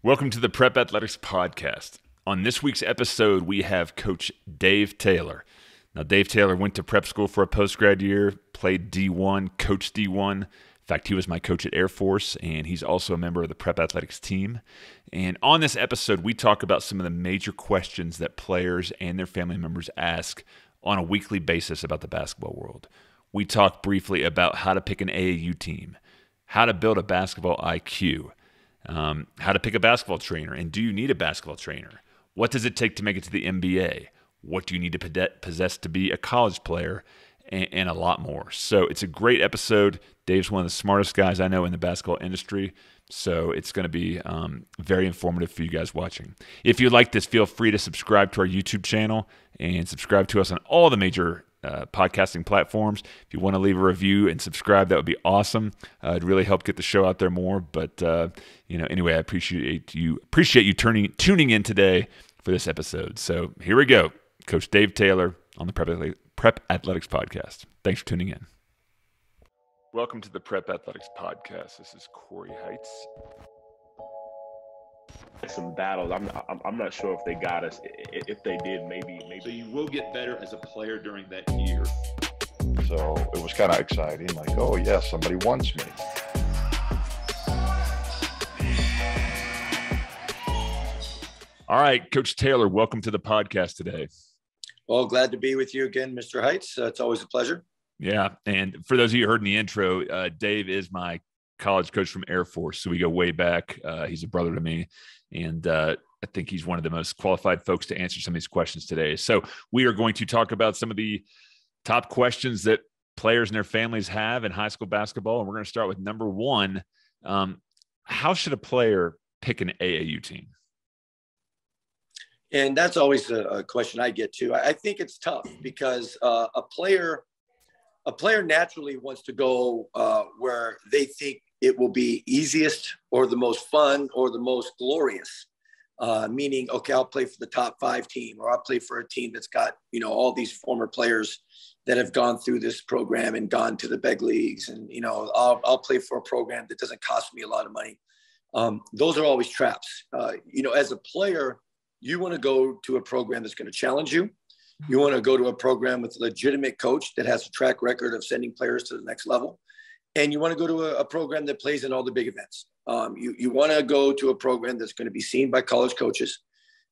Welcome to the Prep Athletics Podcast. On this week's episode, we have Coach Dave Taylor. Now, Dave Taylor went to prep school for a post grad year, played D1, coached D1. In fact, he was my coach at Air Force, and he's also a member of the Prep Athletics team. And on this episode, we talk about some of the major questions that players and their family members ask on a weekly basis about the basketball world. We talk briefly about how to pick an AAU team, how to build a basketball IQ um, how to pick a basketball trainer, and do you need a basketball trainer? What does it take to make it to the NBA? What do you need to possess to be a college player? And, and, a lot more. So it's a great episode. Dave's one of the smartest guys I know in the basketball industry. So it's going to be um, very informative for you guys watching. If you like this, feel free to subscribe to our YouTube channel and subscribe to us on all the major uh, podcasting platforms. If you want to leave a review and subscribe, that would be awesome. Uh, it'd really help get the show out there more. But uh, you know, anyway, I appreciate you appreciate you turning tuning in today for this episode. So here we go, Coach Dave Taylor on the Prep, Prep Athletics Podcast. Thanks for tuning in. Welcome to the Prep Athletics Podcast. This is Cory Heights some battles. I'm, I'm I'm not sure if they got us. If they did, maybe maybe. So you will get better as a player during that year. So it was kind of exciting. Like, oh yes, somebody wants me. All right, Coach Taylor, welcome to the podcast today. Well, glad to be with you again, Mr. Heights. Uh, it's always a pleasure. Yeah, and for those of you who heard in the intro, uh, Dave is my college coach from Air Force, so we go way back. Uh, he's a brother to me, and uh, I think he's one of the most qualified folks to answer some of these questions today. So we are going to talk about some of the top questions that players and their families have in high school basketball, and we're going to start with number one: um, How should a player pick an AAU team? And that's always a, a question I get to. I, I think it's tough because uh, a player, a player naturally wants to go uh, where they think it will be easiest or the most fun or the most glorious. Uh, meaning, okay, I'll play for the top five team, or I'll play for a team that's got you know all these former players that have gone through this program and gone to the big leagues, and you know I'll I'll play for a program that doesn't cost me a lot of money. Um, those are always traps. Uh, you know, as a player, you want to go to a program that's going to challenge you. You want to go to a program with a legitimate coach that has a track record of sending players to the next level and you want to go to a, a, program that plays in all the big events. Um, you you want to go to a program that's going to be seen by college coaches.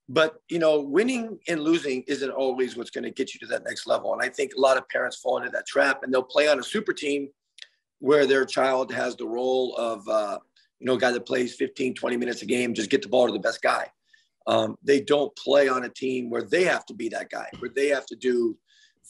But you know, winning and losing isn't always what's going to get you to that next level. And I think a lot of parents fall into that trap, and they'll play on a super team where their child has the role of uh, you know a guy that plays 15, 20 minutes a game, just get the ball to the best guy. Um, they don't play on a team where they have to be that guy, where they have to do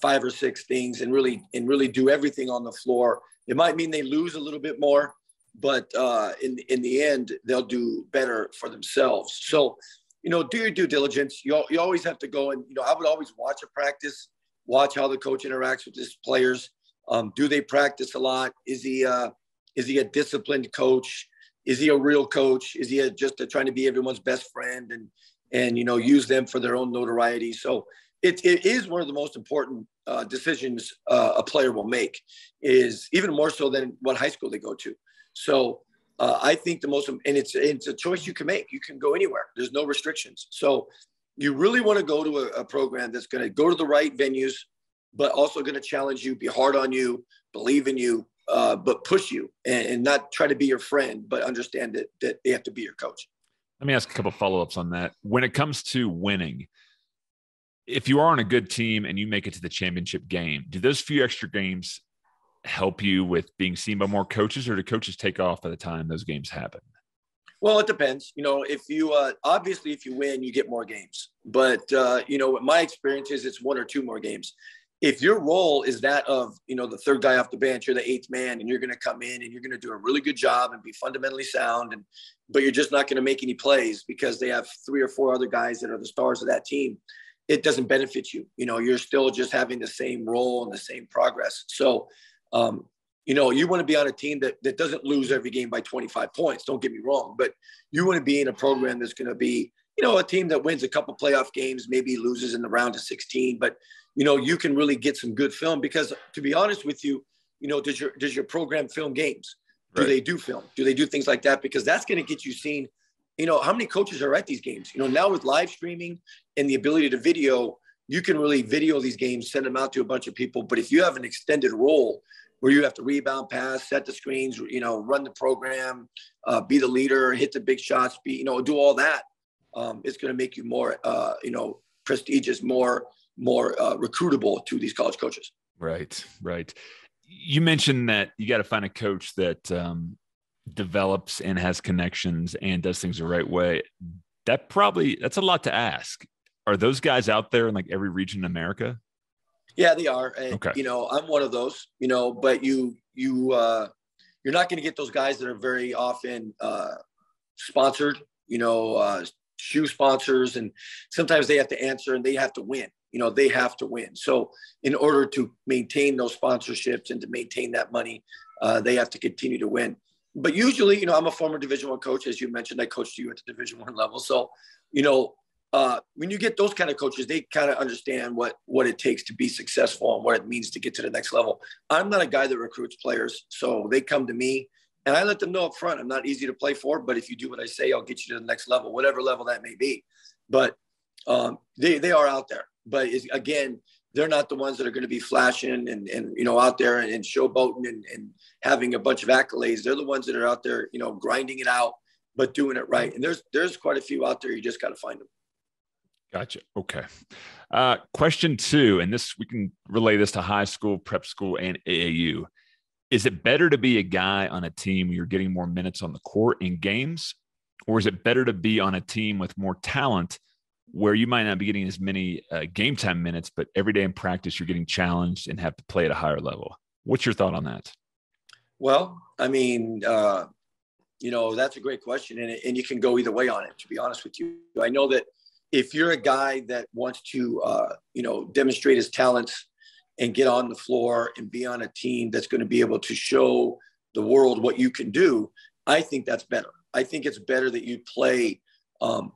five or six things and really and really do everything on the floor it might mean they lose a little bit more, but uh, in in the end, they'll do better for themselves. So, you know, do your due diligence. You you always have to go and you know I would always watch a practice, watch how the coach interacts with his players. Um, do they practice a lot? Is he uh, is he a disciplined coach? Is he a real coach? Is he a, just a, trying to be everyone's best friend and and you know use them for their own notoriety? So it, it is one of the most important uh, decisions uh, a player will make is even more so than what high school they go to. So uh, I think the most, and it's, it's a choice you can make. You can go anywhere. There's no restrictions. So you really want to go to a, a program that's going to go to the right venues, but also going to challenge you, be hard on you, believe in you, uh, but push you and, and, not try to be your friend, but understand that, that they have to be your coach. Let me ask a couple follow-ups on that. When it comes to winning, if you are on a good team and you make it to the championship game, do those few extra games help you with being seen by more coaches, or do coaches take off by the time those games happen? Well, it depends. You know, if you uh, obviously if you win, you get more games. But uh, you know, my experience is it's one or two more games. If your role is that of you know the third guy off the bench, you're the eighth man, and you're going to come in and you're going to do a really good job and be fundamentally sound, and but you're just not going to make any plays because they have three or four other guys that are the stars of that team it doesn't benefit you. You know, you're still just having the same role and the same progress. So, um, you know, you want to be on a team that, that doesn't lose every game by 25 points. Don't get me wrong, but you want to be in a program that's going to be, you know, a team that wins a couple playoff games, maybe loses in the round of 16, but you know, you can really get some good film because to be honest with you, you know, does your does your program film games? Do right. they do film? Do they do things like that? Because that's going to get you seen you know, how many coaches are at these games? You know, now with live streaming and the ability to video, you can really video these games, send them out to a bunch of people. But if you have an extended role where you have to rebound, pass, set the screens, you know, run the program, uh, be the leader, hit the big shots, be, you know, do all that, um, it's going to make you more, uh, you know, prestigious, more, more uh, recruitable to these college coaches. Right, right. You mentioned that you got to find a coach that um, develops and has connections and does things the right way. That probably that's a lot to ask. Are those guys out there in like every region in America? Yeah, they are. And, okay. You know, I'm one of those. You know, but you you uh, you're not going to get those guys that are very often uh, sponsored. You know, uh, shoe sponsors, and sometimes they have to answer and they have to win. You know, they have to win. So, in order to maintain those sponsorships and to maintain that money, uh, they have to continue to win. But usually, you know, I'm a former Division One coach, as you mentioned. I coached you at the Division One level, so you know, uh, when you get those kind of coaches, they kind of understand what what it takes to be successful and what it means to get to the next level. I'm not a guy that recruits players, so they come to me and I let them know up front, I'm not easy to play for, but if you do what I say, I'll get you to the next level, whatever level that may be. But um, they, they are out there. But again, they're not the ones that are going to be flashing and, and you know, out there and, and showboating and, and having a bunch of accolades. They're the ones that are out there, you know, grinding it out, but doing it right. And there's, there's quite a few out there. You just got to find them. Gotcha. Okay. Uh, question two, and this we can relay this to high school, prep school, and AAU is it better to be a guy on a team where you're getting more minutes on the court in games or is it better to be on a team with more talent where you might not be getting as many uh, game time minutes but every day in practice you're getting challenged and have to play at a higher level? What's your thought on that? Well i mean uh, you know that's a great question and, and you can go either way on it to be honest with you. I know that if you're a guy that wants to uh, you know demonstrate his talents and get on the floor and be on a team that's going to be able to show the world what you can do, I think that's better. I think it's better that you play um,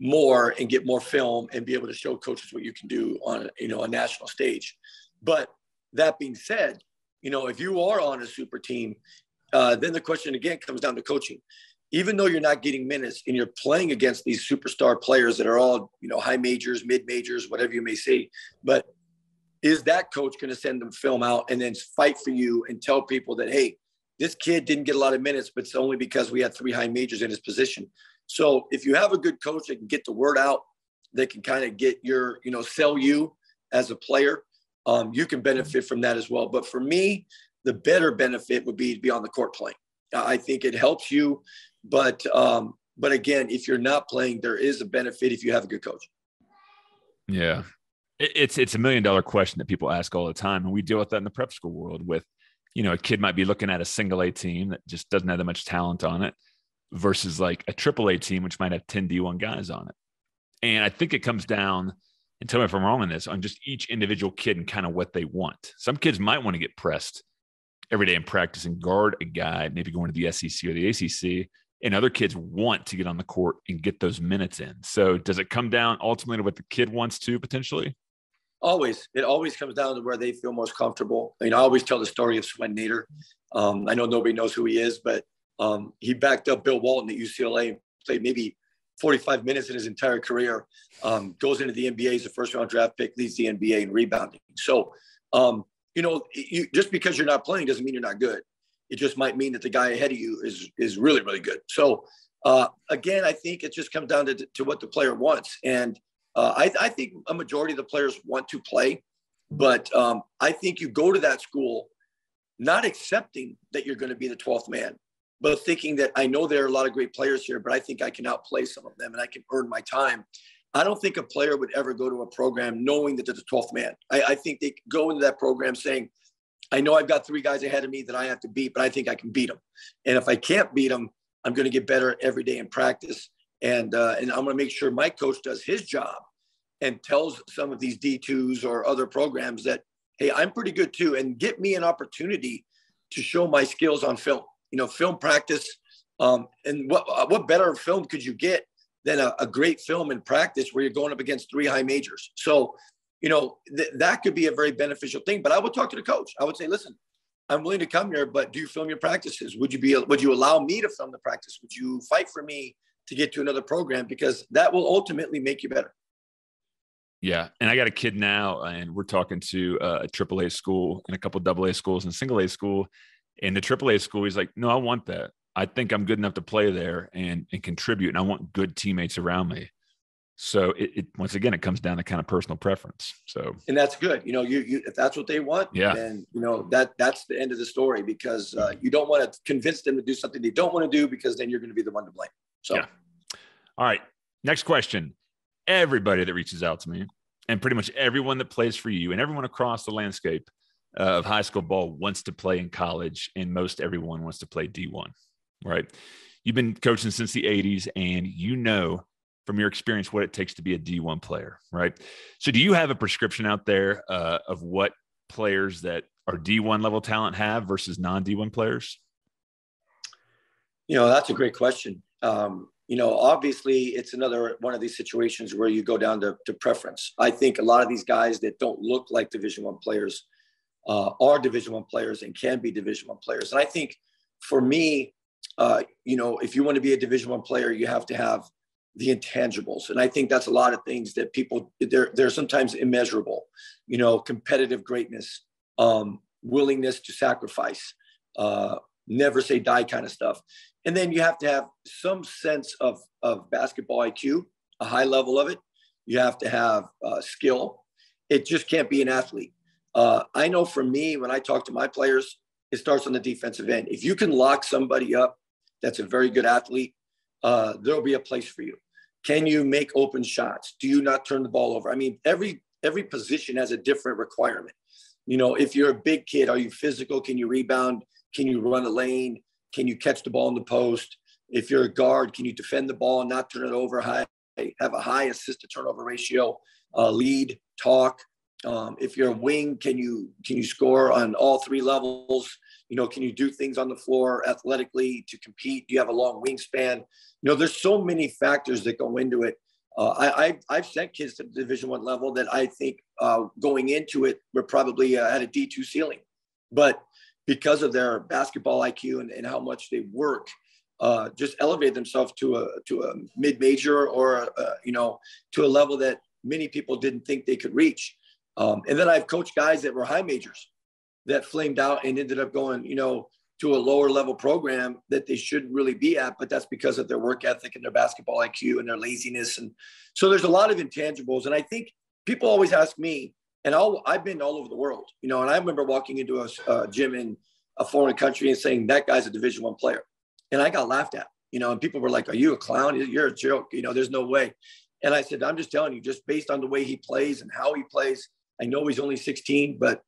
more and get more film and be able to show coaches what you can do on you know a national stage. But that being said, you know if you are on a super team, uh, then the question again comes down to coaching. Even though you're not getting minutes and you're playing against these superstar players that are all you know high majors, mid majors, whatever you may say, but is that coach going to send them film out and then fight for you and tell people that, hey, this kid didn't get a lot of minutes, but it's only because we had three high majors in his position. So if you have a good coach that can get the word out, that can kind of get your, you know, sell you as a player, um, you can benefit from that as well. But for me, the better benefit would be to be on the court playing. I think it helps you, but um, but again, if you're not playing, there is a benefit if you have a good coach. Yeah, it's it's a million dollar question that people ask all the time, and we deal with that in the prep school world. With you know, a kid might be looking at a single A team that just doesn't have that much talent on it, versus like a triple A team which might have ten D one guys on it. And I think it comes down, and tell me if I'm wrong on this, on just each individual kid and kind of what they want. Some kids might want to get pressed every day in practice and guard a guy, maybe going to the SEC or the ACC. And other kids want to get on the court and get those minutes in. So, does it come down ultimately to what the kid wants to potentially? Always, it always comes down to where they feel most comfortable. I mean, I always tell the story of Swen Nater. Um, I know nobody knows who he is, but um, he backed up Bill Walton at UCLA, played maybe 45 minutes in his entire career. Um, goes into the NBA as a first round draft pick, leads the NBA in rebounding. So, um, you know, you, just because you're not playing doesn't mean you're not good. It just might mean that the guy ahead of you is is really really good. So, uh, again, I think it just comes down to, to what the player wants and uh, I, I, think a majority of the players want to play, but um, I think you go to that school not accepting that you're going to be the 12th man, but thinking that I know there are a lot of great players here, but I think I can outplay some of them and I can earn my time. I don't think a player would ever go to a program knowing that they're the 12th man. I, I think they go into that program saying, I know I've got three guys ahead of me that I have to beat, but I think I can beat them. And if I can't beat them, I'm going to get better every day in practice and uh, and I'm going to make sure my coach does his job and tells some of these D2s or other programs that hey, I'm pretty good too, and get me an opportunity to show my skills on film. You know, film practice. Um, and what uh, what better film could you get than a, a, great film in practice where you're going up against three high majors? So, you know, th- that could be a very beneficial thing. But I would talk to the coach. I would say, listen, I'm willing to come here, but do you film your practices? Would you be would you allow me to film the practice? Would you fight for me to get to another program because that will ultimately make you better. Yeah, and I got a kid now, and we're talking to a AAA school and a couple AA schools and single A school. In the AAA school, he's like, "No, I want that. I think I'm good enough to play there and and contribute, and I want good teammates around me." So it, it once again, it comes down to kind of personal preference. So and that's good. You know, you, you if that's what they want, yeah, then you know that that's the end of the story because uh, you don't want to convince them to do something they don't want to do because then you're going to be the one to blame. So, yeah. all right, next question everybody that reaches out to me and pretty much everyone that plays for you and everyone across the landscape uh, of high school ball wants to play in college and most everyone wants to play D1, right? You've been coaching since the 80s and you know from your experience what it takes to be a D1 player, right? So do you have a prescription out there uh, of what players that are D1 level talent have versus non D1 players? You know, that's a great question. Um, you know, obviously it's another one of these situations where you go down to, to preference. I think a lot of these guys that don't look like Division One players uh, are Division One players and can be Division One players. And I think for me, uh, you know, if you want to be a Division One player, you have to have the intangibles. And I think that's a lot of things that people they're they're sometimes immeasurable. You know, competitive greatness, um, willingness to sacrifice, uh, never say die kind of stuff. And then you have to have some sense of, of basketball IQ, a high level of it. You have to have uh, skill. It just can't be an athlete. Uh, I know for me, when I talk to my players, it starts on the defensive end. If you can lock somebody up that's a very good athlete, uh, there'll be a place for you. Can you make open shots? Do you not turn the ball over? I mean, every every position has a different requirement. You know, if you're a big kid, are you physical? Can you rebound? Can you run a lane? Can you catch the ball in the post? If you're a guard, can you defend the ball and not turn it over high? Have a high assist to turnover ratio, uh, lead, talk. Um, if you're a wing, can you can you score on all three levels? You know, can you do things on the floor athletically to compete? Do you have a long wingspan? You know, there's so many factors that go into it. Uh, I, I have sent kids to the Division One level that I think uh, going into it were probably uh, at a D two ceiling, but because of their basketball IQ and, and how much they work, uh, just elevate themselves to a to a mid major or a, a, you know to a level that many people didn't think they could reach. Um, and then I've coached guys that were high majors that flamed out and ended up going you know to a lower level program that they should really be at, but that's because of their work ethic and their basketball IQ and their laziness. And so there's a lot of intangibles. And I think people always ask me, and I'll, I've been all over the world, you know, and I remember walking into a, a gym in a foreign country and saying that guy's a division one player. And I got laughed at, you know, and people were like, are you a clown? You're a joke. You know, there's no way. And I said, I'm just telling you, just based on the way he plays and how he plays, I know he's only 16, but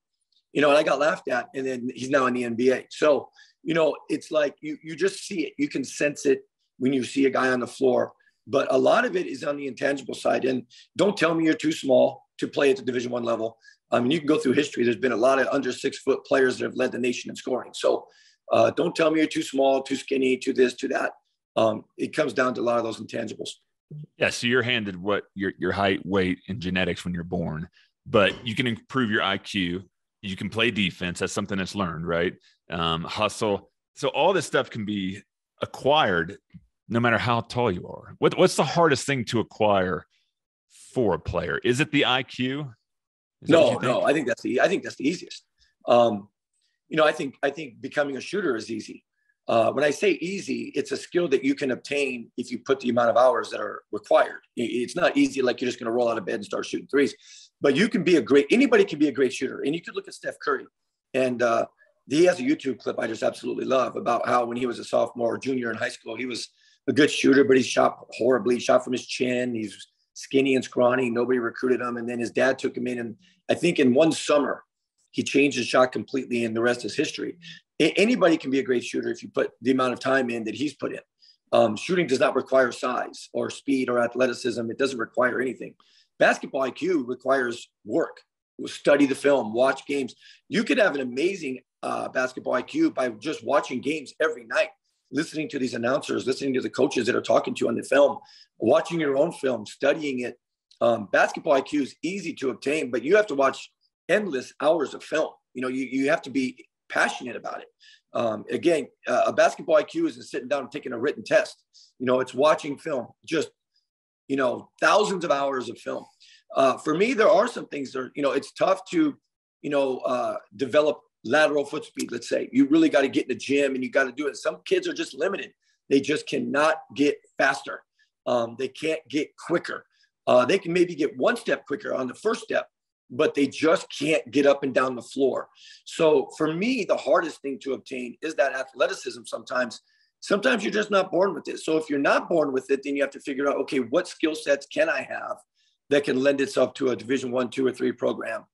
you know, and I got laughed at and then he's now in the NBA. So, you know, it's like you, you just see it, you can sense it when you see a guy on the floor, but a lot of it is on the intangible side. And don't tell me you're too small to play at the Division One level. I mean, you can go through history. There's been a lot of under six foot players that have led the nation in scoring. So uh, don't tell me you're too small, too skinny, too this, too that. Um, it comes down to a lot of those intangibles. Yeah. So you're handed what your your height, weight, and genetics when you're born, but you can improve your IQ. You can play defense. That's something that's learned, right? Um, hustle. So all this stuff can be acquired no matter how tall you are. What, what's the hardest thing to acquire for a player? Is it the IQ? Is no, no. I think that's the I think that's the easiest. Um, you know, I think I think becoming a shooter is easy. Uh, when I say easy, it's a skill that you can obtain if you put the amount of hours that are required. It's not easy like you're just going to roll out of bed and start shooting threes, but you can be a great. Anybody can be a great shooter, and you could look at Steph Curry, and uh, he has a YouTube clip I just absolutely love about how when he was a sophomore or junior in high school, he was a good shooter, but he shot horribly. He shot from his chin. He's skinny and scrawny. Nobody recruited him. And then his dad took him in. And I think in one summer, he changed his shot completely, and the rest is history. A- anybody can be a great shooter if you put the amount of time in that he's put in. Um, shooting does not require size or speed or athleticism. It doesn't require anything. Basketball IQ requires work. Study the film, watch games. You could have an amazing uh, basketball IQ by just watching games every night listening to these announcers, listening to the coaches that are talking to you on the film, watching your own film, studying it. Um, basketball IQ is easy to obtain, but you have to watch endless hours of film. You know, you, you have to be passionate about it. Um, again, uh, a basketball IQ isn't sitting down and taking a written test. You know, it's watching film, just you know, thousands of hours of film. Uh, for me, there are some things that are, you know, it's tough to, you know, uh, develop lateral foot speed. Let's say you really got to get in the gym and you got to do it. Some kids are just limited; they just cannot get faster. Um, they can't get quicker. Uh, they can maybe get one step quicker on the first step, but they just can't get up and down the floor. So for me, the hardest thing to obtain is that athleticism sometimes. Sometimes you're just not born with it. So if you're not born with it, then you have to figure out, okay, what skill sets can I have that can lend itself to a division one, two, or three program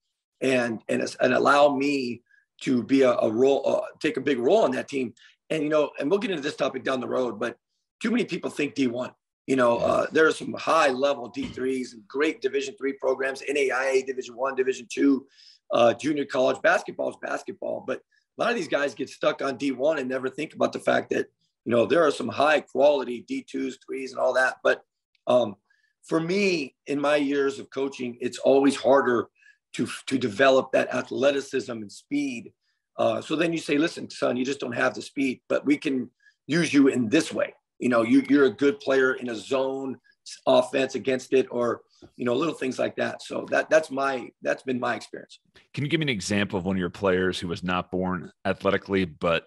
and and, and allow me to be a, a role, uh, take a big role on that team. And, you know, and we'll get into this topic down the road, but too many people think D1. You know, uh, there are some high level D3s and great Division three programs, NAIA Division one, Division two, uh, junior college basketball is basketball. But a lot of these guys get stuck on D1 and never think about the fact that, you know, there are some high quality D2s, threes, and all that. But um, for me, in my years of coaching, it's always harder to, to develop that athleticism and speed. Uh, so then you say, listen, son, you just don't have the speed, but we can use you in this way you know, you, you're a good player in a zone offense against it or, you know, little things like that. So that that's my, that's been my experience. Can you give me an example of one of your players who was not born athletically, but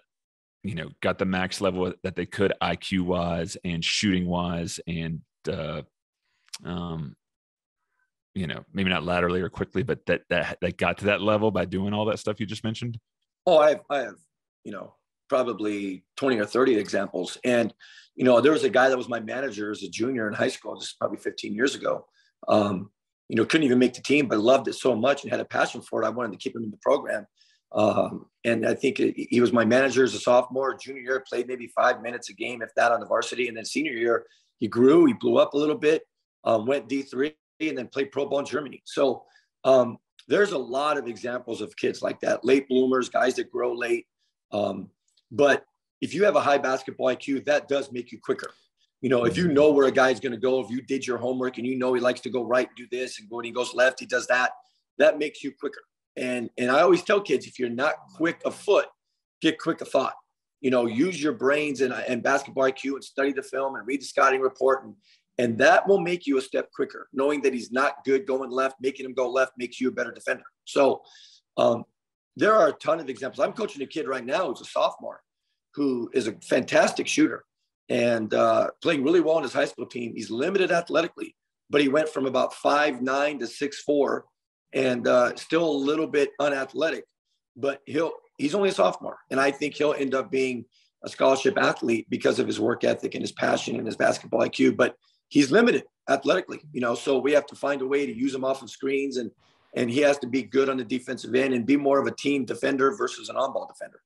you know, got the max level that they could IQ wise and shooting wise and, uh, um, you know, maybe not laterally or quickly, but that, that, that got to that level by doing all that stuff you just mentioned? Oh, I have, I have, you know, probably 20 or 30 examples. And, you know, there was a guy that was my manager as a junior in high school, just probably 15 years ago. Um, you know, couldn't even make the team, but loved it so much and had a passion for it. I wanted to keep him in the program. Um, and I think he was my manager as a sophomore, junior year, played maybe five minutes a game, if that, on the varsity. And then senior year, he grew, he blew up a little bit, um, went D3, and then played pro ball in Germany. So um, there's a lot of examples of kids like that, late bloomers, guys that grow late. Um, but if you have a high basketball IQ, that does make you quicker. You know, if you know where a guy's going to go, if you did your homework and you know he likes to go right, do this, and when he goes left, he does that, that makes you quicker. And and I always tell kids, if you're not quick of foot, get quick of thought. You know, use your brains and, and basketball IQ and study the film and read the scouting report. And, and that will make you a step quicker. Knowing that he's not good going left, making him go left makes you a better defender. So um, there are a ton of examples. I'm coaching a kid right now who's a sophomore who is a fantastic shooter and uh, playing really well on his high school team. He's limited athletically, but he went from about five nine to six four, and uh, still a little bit unathletic. But he'll he's only a sophomore, and I think he'll end up being a scholarship athlete because of his work ethic and his passion and his basketball IQ. But he's limited athletically, you know. So we have to find a way to use him off of screens and and he has to be good on the defensive end and be more of a team defender versus an on-ball defender.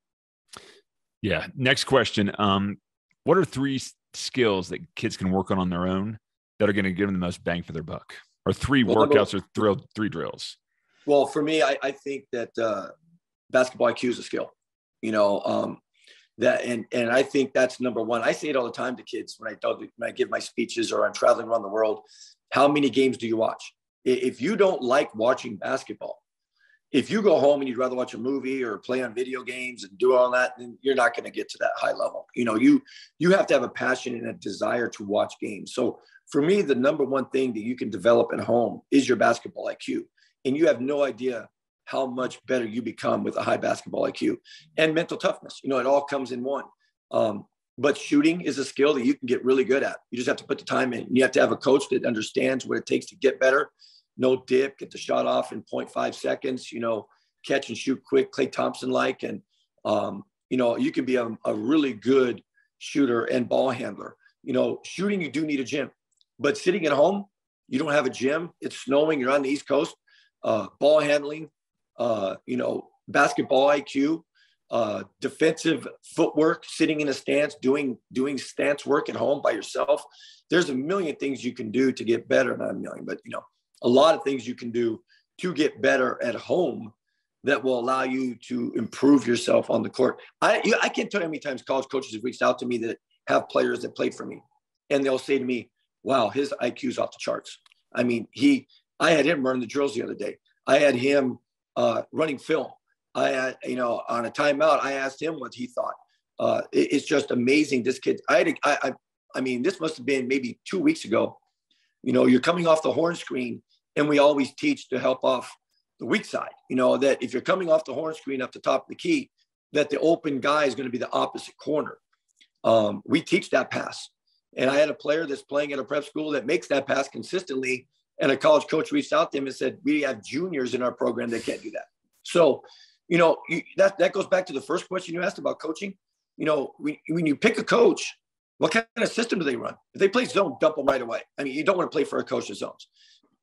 Yeah. Next question. Um, what are three skills that kids can work on on their own that are going to give them the most bang for their buck? Or three well, workouts or thrill, three drills? Well, for me, I, I think that uh, basketball IQ is a skill. You know, um, that and and I think that's number one. I say it all the time to kids when I when I give my speeches or I'm traveling around the world. How many games do you watch? if you don't like watching basketball, if you go home and you'd rather watch a movie or play on video games and do all that, then you're not going to get to that high level. You know, you you have to have a passion and a desire to watch games. So for me, the number one thing that you can develop at home is your basketball IQ, and you have no idea how much better you become with a high basketball IQ and mental toughness. You know, it all comes in one. Um, but shooting is a skill that you can get really good at. You just have to put the time in. You have to have a coach that understands what it takes to get better. No dip, get the shot off in 0.5 seconds, you know, catch and shoot quick, Klay Thompson like. And, um, you know, you can be a, a really good shooter and ball handler. You know, shooting, you do need a gym, but sitting at home, you don't have a gym. It's snowing, you're on the East Coast. Uh, ball handling, uh, you know, basketball IQ, uh, defensive footwork, sitting in a stance, doing doing stance work at home by yourself. There's a million things you can do to get better. Not a million, but you know, a lot of things you can do to get better at home that will allow you to improve yourself on the court. I you, I can't tell you how many times college coaches have reached out to me that have players that played for me, and they'll say to me, "Wow, his IQ's off the charts." I mean, he I had him running the drills the other day. I had him uh, running film I, you know, on a timeout, I asked him what he thought. Uh, it, it's just amazing. This kid, I, had, a, I, I, I mean, this must have been maybe two weeks ago. You know, you're coming off the horn screen, and we always teach to help off the weak side. You know that if you're coming off the horn screen up the top of the key, that the open guy is going to be the opposite corner. Um, we teach that pass, and I had a player that's playing at a prep school that makes that pass consistently. And a college coach reached out to him and said, "We have juniors in our program that can't do that." So, you know, you, that that goes back to the first question you asked about coaching. You know, when, when you pick a coach, what kind of system do they run? If they play zone, dump them right away. I mean, you don't want to play for a coach of zones.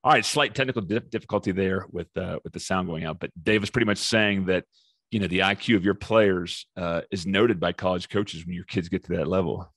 All right, slight technical difficulty there with uh, with the sound going out, but Dave was pretty much saying that you know the IQ of your players uh, is noted by college coaches when your kids get to that level.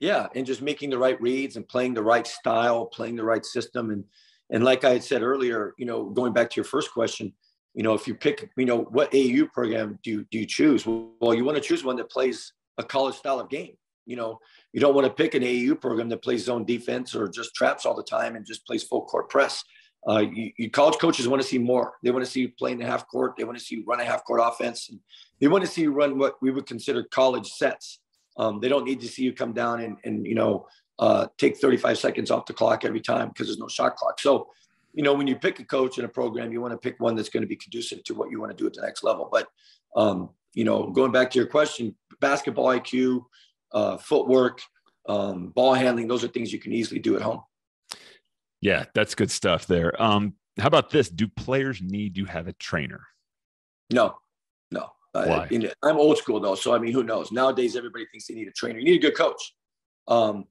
Yeah, and just making the right reads and playing the right style, playing the right system, and and like I had said earlier, you know, going back to your first question, you know, if you pick, you know, what AU program do you, do you choose? Well, you want to choose one that plays a college style of game. You know, you don't want to pick an AU program that plays zone defense or just traps all the time and just plays full court press. Uh, you, you, college coaches want to see more. They want to see you play in the half court. They want to see you run a half court offense. And they want to see you run what we would consider college sets. Um, they don't need to see you come down and, and you know, uh, take 35 seconds off the clock every time because there's no shot clock. So, you know, when you pick a coach in a program, you want to pick one that's going to be conducive to what you want to do at the next level. But, um, you know, going back to your question, basketball IQ, uh, footwork, um, ball handling, those are things you can easily do at home. Yeah, that's good stuff there. Um, how about this? Do players need to have a trainer? No, no. Uh, I'm old school though, so I mean, who knows? Nowadays, everybody thinks they need a trainer. You need a good coach. Um,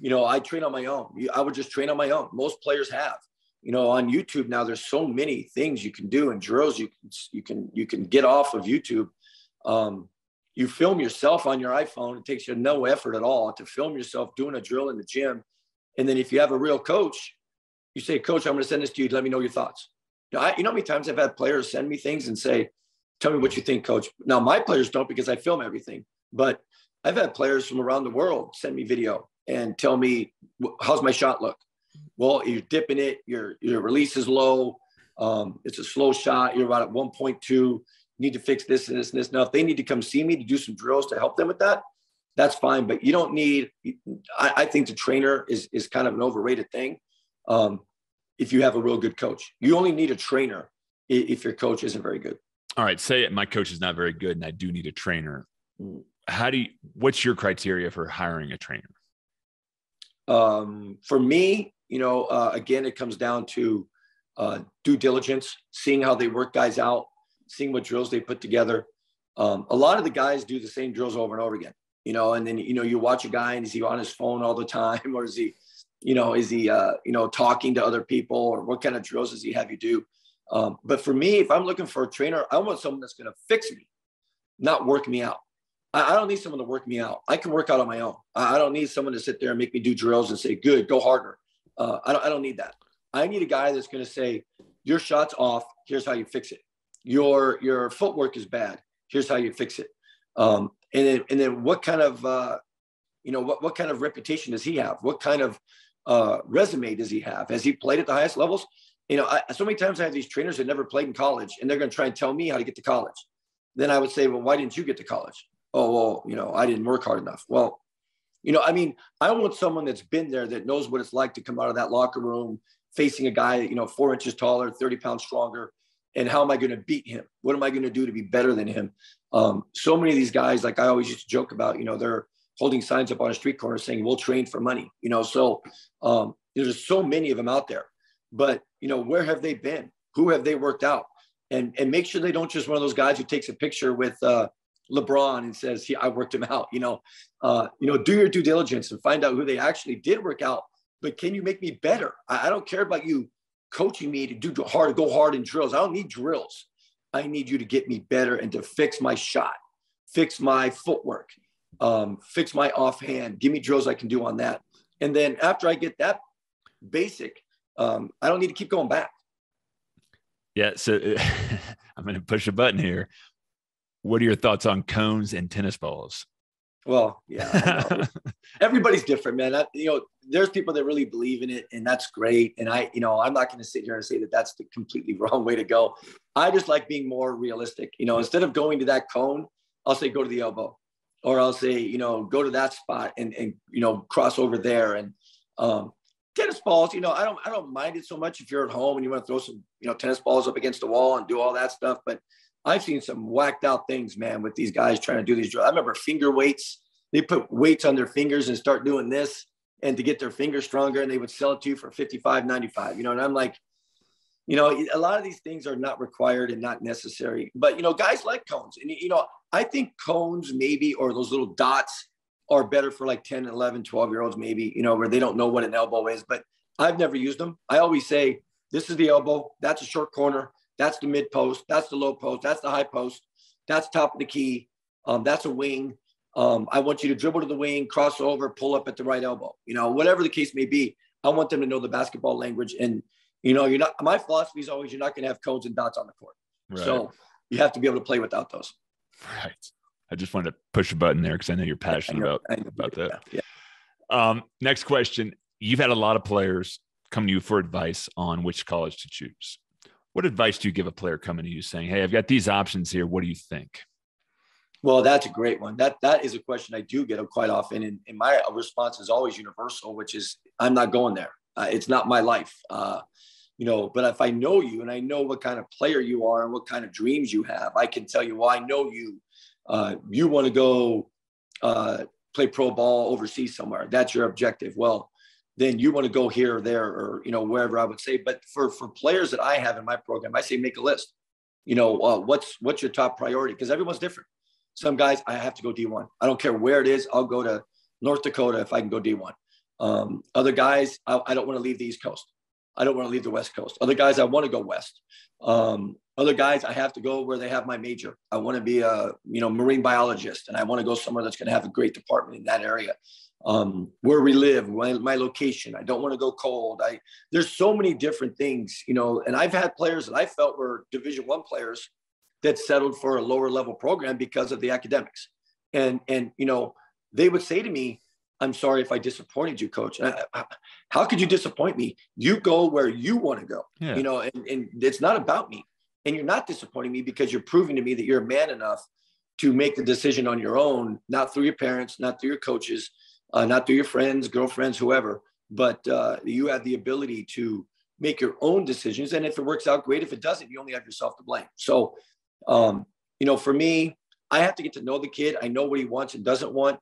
you know, I train on my own. I would just train on my own. Most players have. You know, on YouTube now, there's so many things you can do and drills you can you can you can get off of YouTube. Um, you film yourself on your iPhone. It takes you no effort at all to film yourself doing a drill in the gym. And then if you have a real coach, you say, Coach, I'm going to send this to you. Let me know your thoughts. You know, I, you know how many times I've had players send me things and say, Tell me what you think, Coach. Now, my players don't because I film everything, but I've had players from around the world send me video and tell me, How's my shot look? Well, you're dipping it, your, your release is low. Um, it's a slow shot. You're about at 1.2 you need to fix this and this and this. Now, if they need to come see me to do some drills to help them with that, that's fine. But you don't need. I, I think the trainer is is kind of an overrated thing. Um, if you have a real good coach, you only need a trainer if your coach isn't very good. All right, say my coach is not very good, and I do need a trainer. How do you? What's your criteria for hiring a trainer? Um, for me, you know, uh, again, it comes down to uh, due diligence, seeing how they work guys out, seeing what drills they put together. Um, a lot of the guys do the same drills over and over again, you know, and then, you know, you watch a guy and is he on his phone all the time or is he, you know, is he, uh, you know, talking to other people or what kind of drills does he have you do? Um, but for me, if I'm looking for a trainer, I want someone that's going to fix me, not work me out. I, I, don't need someone to work me out. I can work out on my own. I, I, don't need someone to sit there and make me do drills and say, good, go harder. Uh, I, don't, I don't need that. I need a guy that's going to say, your shot's off. Here's how you fix it your your footwork is bad. Here's how you fix it. Um, and then and then what kind of uh, you know what what kind of reputation does he have? What kind of uh, resume does he have? Has he played at the highest levels? You know, I, so many times I have these trainers that never played in college, and they're going to try and tell me how to get to college. Then I would say, well, why didn't you get to college? Oh, well, you know, I didn't work hard enough. Well, you know, I mean, I want someone that's been there that knows what it's like to come out of that locker room facing a guy, you know, four inches taller, 30 pounds stronger, and how am I going to beat him? What am I going to do to be better than him? Um, so many of these guys, like I always used to joke about, you know, they're holding signs up on a street corner saying, we'll train for money, you know, so um, there's so many of them out there, but you know, where have they been? Who have they worked out? And, and make sure they don't just one of those guys who takes a picture with uh, LeBron and says, "He, I worked him out." You know, uh, you know, do your due diligence and find out who they actually did work out. But can you make me better? I, I don't care about you coaching me to do hard, go hard in drills. I don't need drills. I need you to get me better and to fix my shot, fix my footwork, um, fix my offhand. Give me drills I can do on that. And then after I get that basic, um, I don't need to keep going back. Yeah. So I'm going to push a button here. What are your thoughts on cones and tennis balls? Well, yeah, everybody's different, man. I, you know, there's people that really believe in it, and that's great. And I, you know, I'm not going to sit here and say that that's the completely wrong way to go. I just like being more realistic. You know, instead of going to that cone, I'll say go to the elbow, or I'll say, you know, go to that spot and and you know cross over there. And um, tennis balls, you know, I don't I don't mind it so much if you're at home and you want to throw some, you know, tennis balls up against the wall and do all that stuff. But I've seen some whacked out things, man, with these guys trying to do these. I remember finger weights. They put weights on their fingers and start doing this and to get their fingers stronger and they would sell it to you for 55 95 you know and i'm like you know a lot of these things are not required and not necessary but you know guys like cones and you know i think cones maybe or those little dots are better for like 10 11 12 year olds maybe you know where they don't know what an elbow is but i've never used them i always say this is the elbow that's a short corner that's the mid post that's the low post that's the high post that's top of the key um, that's a wing um, I want you to dribble to the wing, cross over, pull up at the right elbow. You know, whatever the case may be, I want them to know the basketball language. And you know, you're not. My philosophy is always you're not going to have cones and dots on the court. Right. So you have to be able to play without those. Right. I just wanted to push a button there because I know you're passionate know, about about that. Yeah. Um, next question: You've had a lot of players come to you for advice on which college to choose. What advice do you give a player coming to you saying, "Hey, I've got these options here. What do you think?" Well, that's a great one. That that is a question I do get quite often, and, and my response is always universal, which is I'm not going there. Uh, it's not my life. Uh, you know, but if I know you and I know what kind of player you are and what kind of dreams you have, I can tell you, well, I know you. Uh, you want to go uh, play pro ball overseas somewhere. That's your objective. Well, then you want to go here or there or you know wherever I would say. But for for players that I have in my program, I say make a list. You know, uh, what's what's your top priority? Because everyone's different. Some guys, I have to go D1. I don't care where it is. I'll go to North Dakota if I can go D1. Um, other guys, I, I don't want to leave the East Coast. I don't want to leave the West Coast. Other guys, I want to go West. Um, other guys, I have to go where they have my major. I want to be a you know marine biologist, and I want to go somewhere that's going to have a great department in that area. Um, where we live, my, my location. I don't want to go cold. I there's so many different things, you know. And I've had players that I felt were Division One players that settled for a lower level program because of the academics. And and you know, they would say to me, "I'm sorry if I disappointed you, coach." I, I, how could you disappoint me? You go where you want to go. Yeah. You know, and, and it's not about me. And you're not disappointing me because you're proving to me that you're man enough to make the decision on your own, not through your parents, not through your coaches, uh, not through your friends, girlfriends, whoever, but uh, you have the ability to make your own decisions. And if it works out, great. If it doesn't, you only have yourself to blame. So um, you know, for me, I have to get to know the kid. I know what he wants and doesn't want,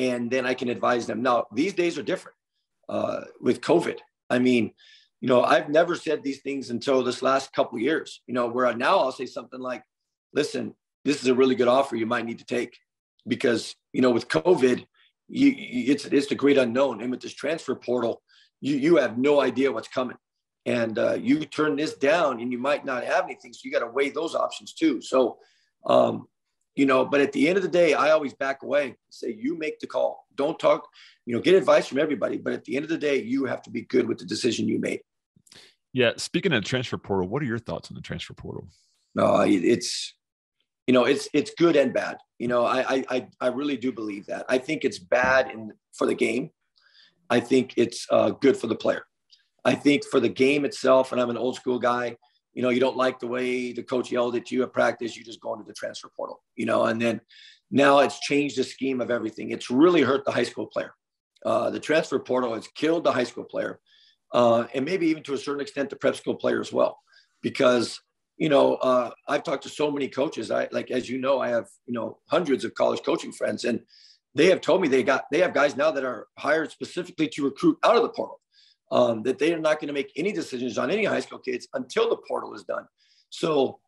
and then I can advise them. Now, these days are different uh, with COVID. I mean, you know, I've never said these things until this last couple years. You know, where now I'll say something like, "Listen, this is a really good offer. You might need to take," because you know, with COVID, you, it's it's the great unknown, and with this transfer portal, you you have no idea what's coming and uh, you turn this down and you might not have anything so you got to weigh those options too so um, you know but at the end of the day i always back away say you make the call. Don't talk you know get advice from everybody but at the end of the day you have to be good with the decision you made yeah speaking of transfer portal what are your thoughts on the transfer portal? No it's you know it's it's good and bad. You know i i i really do believe that. I think it's bad in for the game. I think it's uh, good for the player. I think for the game itself, and I'm an old school guy, you know, you don't like the way the coach yelled at you at practice, you just go into the transfer portal, you know, and then now it's changed the scheme of everything. It's really hurt the high school player. Uh, the transfer portal has killed the high school player, uh, and maybe even to a certain extent the prep school player as well, because you know uh, I've talked to so many coaches. I like as you know I have you know hundreds of college coaching friends, and they have told me they got they have guys now that are hired specifically to recruit out of the portal um, that they are not going to make any decisions on any high school kids until the portal is done. So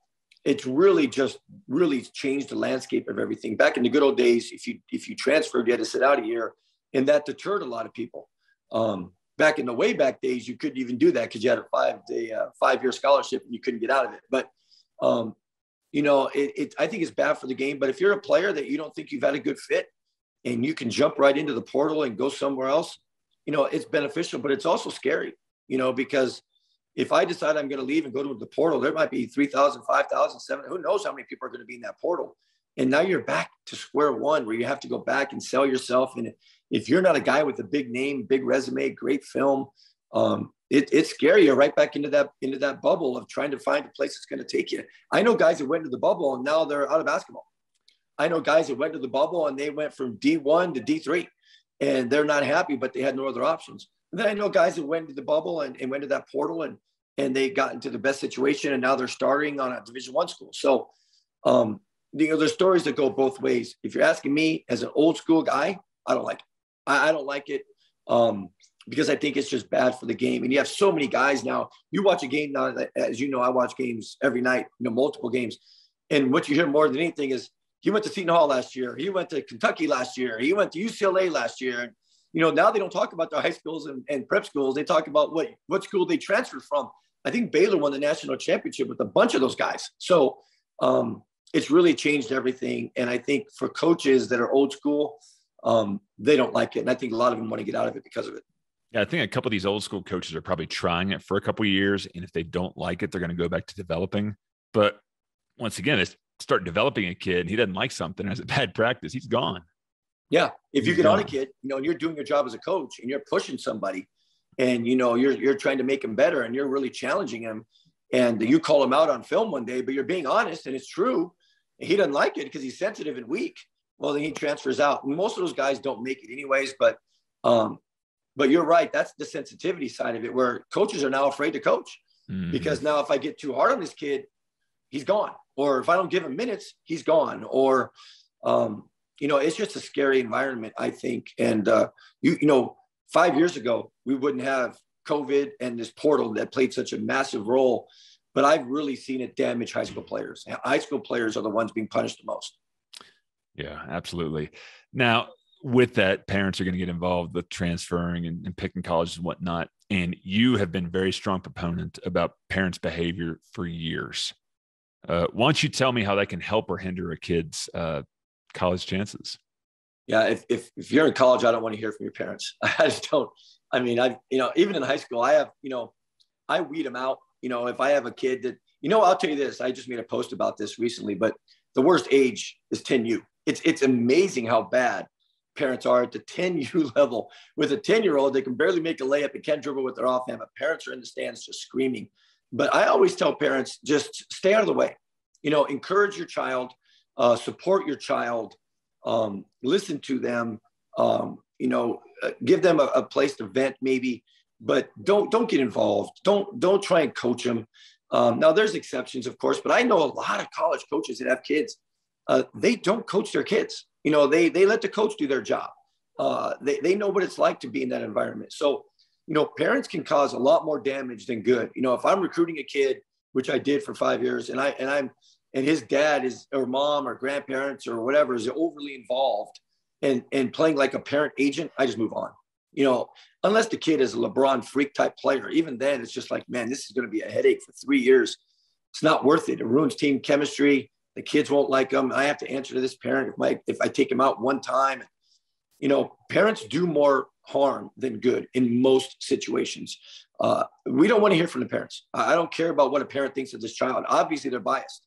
it's really just really changed the landscape of everything. Back in the good old days, if you if you transferred, you had to sit out a year, and that deterred a lot of people. Um, back in the way back days, you couldn't even do that because you had a five day uh, five year scholarship and you couldn't get out of it. But um, you know, it, it I think it's bad for the game. But if you're a player that you don't think you've had a good fit, and you can jump right into the portal and go somewhere else, you know, it's beneficial, but it's also scary, you know, because if I decide I'm going to leave and go to the portal, there might be 3,000, 5,000, 7, who knows how many people are going to be in that portal. And now you're back to square one where you have to go back and sell yourself. And if you're not a guy with a big name, big resume, great film, um, it, it's scary. You're right back into that into that bubble of trying to find a place that's going to take you. I know guys that went to the bubble and now they're out of basketball. I know guys that went to the bubble and they went from D1 to D3 and they're not happy, but they had no other options. And then I know guys that went to the bubble and, and went to that portal and and they got into the best situation and now they're starting on a division one school. So um, you know, there's stories that go both ways. If you're asking me as an old school guy, I don't like it. I, I don't like it um, because I think it's just bad for the game. And you have so many guys now. You watch a game now, as you know, I watch games every night, you know, multiple games. And what you hear more than anything is he went to Seton Hall last year. He went to Kentucky last year. He went to UCLA last year. You know, now they don't talk about their high schools and, and prep schools. They talk about what, what school they transferred from. I think Baylor won the national championship with a bunch of those guys. So um, it's really changed everything. And I think for coaches that are old school, um, they don't like it. And I think a lot of them want to get out of it because of it. Yeah, I think a couple of these old school coaches are probably trying it for a couple of years. And if they don't like it, they're going to go back to developing. But once again, it's start developing a kid and he doesn't like something as a bad practice, he's gone. Yeah. If you get on a kid, you know, and you're doing your job as a coach and you're pushing somebody and you know you're you're trying to make him better and you're really challenging him and you call him out on film one day, but you're being honest and it's true. He doesn't like it because he's sensitive and weak. Well, then he transfers out. And most of those guys don't make it anyways, but um, but you're right. That's the sensitivity side of it where coaches are now afraid to coach mm-hmm. because now if I get too hard on this kid, he's gone. Or if I don't give him minutes, he's gone. Or um, you know, it's just a scary environment, I think. And uh, you, you know, five years ago, we wouldn't have COVID and this portal that played such a massive role. But I've really seen it damage high school players. High school players are the ones being punished the most. Yeah, absolutely. Now, with that, parents are going to get involved with transferring and, and, picking colleges and whatnot. And you have been very strong proponent about parents' behavior for years. Uh, why don't you tell me how that can help or hinder a kid's uh, college chances? Yeah, if, if, if you're in college, I don't want to hear from your parents. I just don't. I mean, I you know even in high school, I have you know I weed them out. You know, if I have a kid that you know, I'll tell you this. I just made a post about this recently, but the worst age is 10U. It's it's amazing how bad parents are at the 10U level. With a 10 year old, they can barely make a layup and can't dribble with their offhand, but parents are in the stands just screaming. But I always tell parents just stay out of the way. You know, encourage your child, uh, support your child, um, listen to them. Um, you know, uh, give them a, a, place to vent maybe, but don't don't get involved. Don't don't try and coach them. Um, now there's exceptions, of course, but I know a lot of college coaches that have kids. Uh, they don't coach their kids. You know, they they let the coach do their job. Uh, they they know what it's like to be in that environment. So, you know, parents can cause a lot more damage than good. You know, if I'm recruiting a kid, which I did for five years, and I and I'm and his dad is or mom or grandparents or whatever is overly involved and and playing like a parent agent, I just move on. You know, unless the kid is a LeBron freak type player, even then it's just like, man, this is going to be a headache for three years. It's not worth it. It ruins team chemistry. The kids won't like them. I have to answer to this parent if my if I take him out one time. You know, parents do more harm than good in most situations. Uh, we don't want to hear from the parents. I don't care about what a parent thinks of this child. Obviously, they're biased.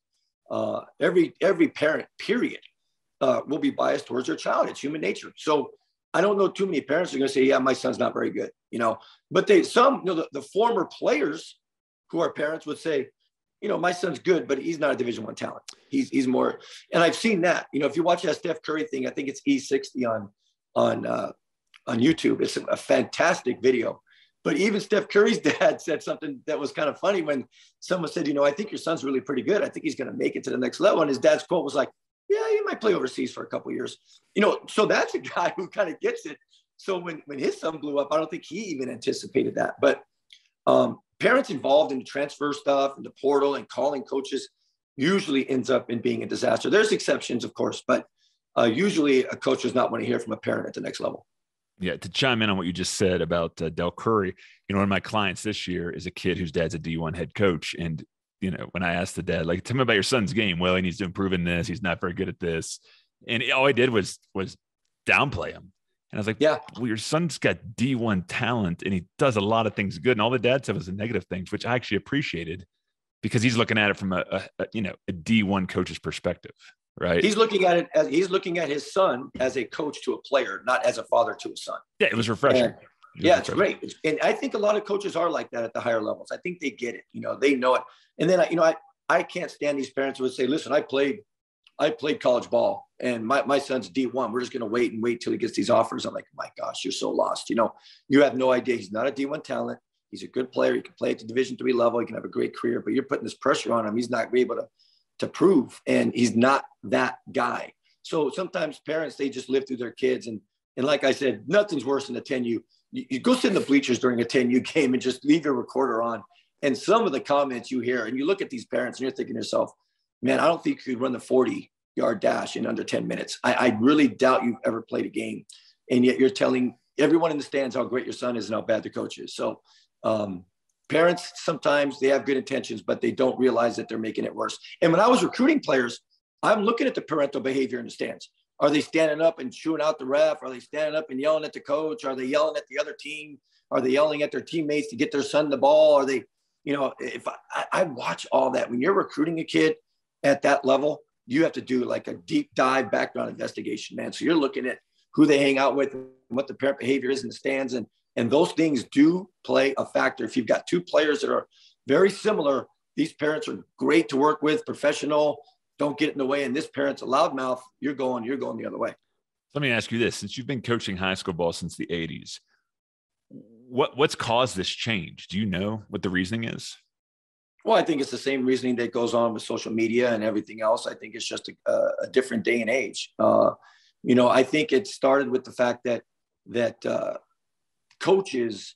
Uh, every every parent, period, uh, will be biased towards their child. It's human nature. So I don't know too many parents are going to say, "Yeah, my son's not very good," you know. But they some, you know, the, the former players who are parents would say, you know, my son's good, but he's not a Division One talent. He's he's more, and I've seen that. You know, if you watch that Steph Curry thing, I think it's E60 on on uh, on YouTube. It's a fantastic video. But even Steph Curry's dad said something that was kind of funny when someone said, you know, I think your son's really pretty good. I think he's going to make it to the next level. And his dad's quote was like, yeah, he might play overseas for a couple years. You know, so that's a guy who kind of gets it. So when when his son blew up, I don't think he even anticipated that. But um, parents involved in the transfer stuff and the portal and calling coaches usually ends up in being a disaster. There's exceptions, of course, but uh, usually a coach does not want to hear from a parent at the next level. Yeah, to chime in on what you just said about uh, Del Curry, you know, one of my clients this year is a kid whose dad's a D1 head coach, and you know, when I asked the dad, like, tell me about your son's game. Well, he needs to improve in this. He's not very good at this. And all I did was was downplay him. And I was like, yeah, well, your son's got D1 talent and he does a lot of things good. And all the dad said was the negative things, which I actually appreciated because he's looking at it from a, a, a you know, a D1 coach's perspective. Right? He's looking at it as he's looking at his son as a coach to a player, not as a father to a son. Yeah, it was refreshing. And, it was yeah, refreshing. it's great. And I think a lot of coaches are like that at the higher levels. I think they get it. You know, they know it. And then, I, you know, I, I can't stand these parents who would say, listen, I played, I played college ball and my, my son's D1. We're just going to wait and wait till he gets these offers. I'm like, my gosh, you're so lost. You know, you have no idea. He's not a D1 talent. He's a good player. He can play at the division three level. He can have a great career, but you're putting this pressure on him. He's not able to to prove, and he's not that guy. So sometimes parents they just live through their kids, and and like I said, nothing's worse than a 10U. You, you go sit in the bleachers during a 10U game and just leave your recorder on. And some of the comments you hear, and you look at these parents and you're thinking to yourself, man, I don't think you could run the 40 yard dash in under 10 minutes. I, I really doubt you've ever played a game. And yet you're telling everyone in the stands how great your son is and how bad the coach is. So um, parents sometimes they have good intentions, but they don't realize that they're making it worse. And when I was recruiting players, I'm looking at the parental behavior in the stands. Are they standing up and chewing out the ref? Are they standing up and yelling at the coach? Are they yelling at the other team? Are they yelling at their teammates to get their son the ball? Are they, you know, if I, I watch all that when you're recruiting a kid at that level, you have to do like a deep dive background investigation, man. So you're looking at who they hang out with, and what the parent behavior is in the stands, and and those things do play a factor. If you've got two players that are very similar, these parents are great to work with, professional, don't get in the way. And this parent's a loudmouth, you're going, you're going the other way. Let me ask you this: since you've been coaching high school ball since the 80s, what what's caused this change? Do you know what the reasoning is? Well, I think it's the same reasoning that goes on with social media and everything else. I think it's just a, a different day and age. Uh, you know, I think it started with the fact that that uh, coaches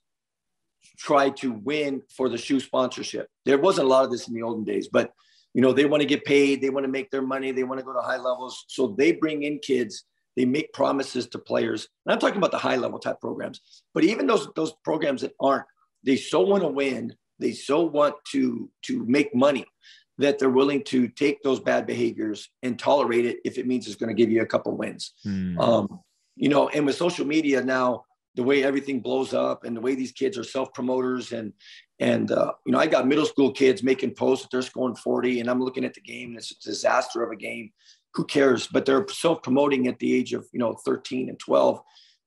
try to win for the shoe sponsorship. There wasn't a lot of this in the olden days, but you know, they want to get paid, they want to make their money, they want to go to high levels. So they bring in kids, they make promises to players. And I'm talking about the high level type programs, but even those those programs that aren't, they so want to win, they so want to to make money that they're willing to take those bad behaviors and tolerate it if it means it's going to give you a couple wins. Mm. Um, you know, and with social media now, the way everything blows up and the way these kids are self promoters and and uh, you know I got middle school kids making posts that they're scoring 40 and I'm looking at the game and it's a disaster of a game. Who cares? But they're self promoting at the age of you know 13 and 12.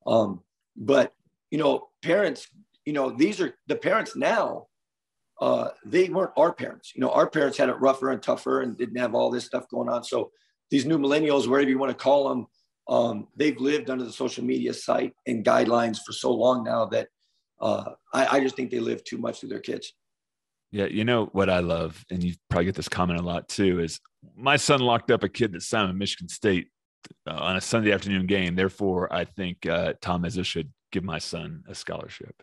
Um, but you know parents, you know these are the parents now. Uh, they weren't our parents. You know our parents had it rougher and tougher and didn't have all this stuff going on. So these new millennials, whatever you want to call them, um, they've lived under the social media site and guidelines for so long now that uh, I, I, just think they live too much to their kids. Yeah, you know what I love, and you probably get this comment a lot too, is my son locked up a kid that signed at Michigan State uh, on a Sunday afternoon game. Therefore, I think uh, Tom Izzo should give my son a scholarship.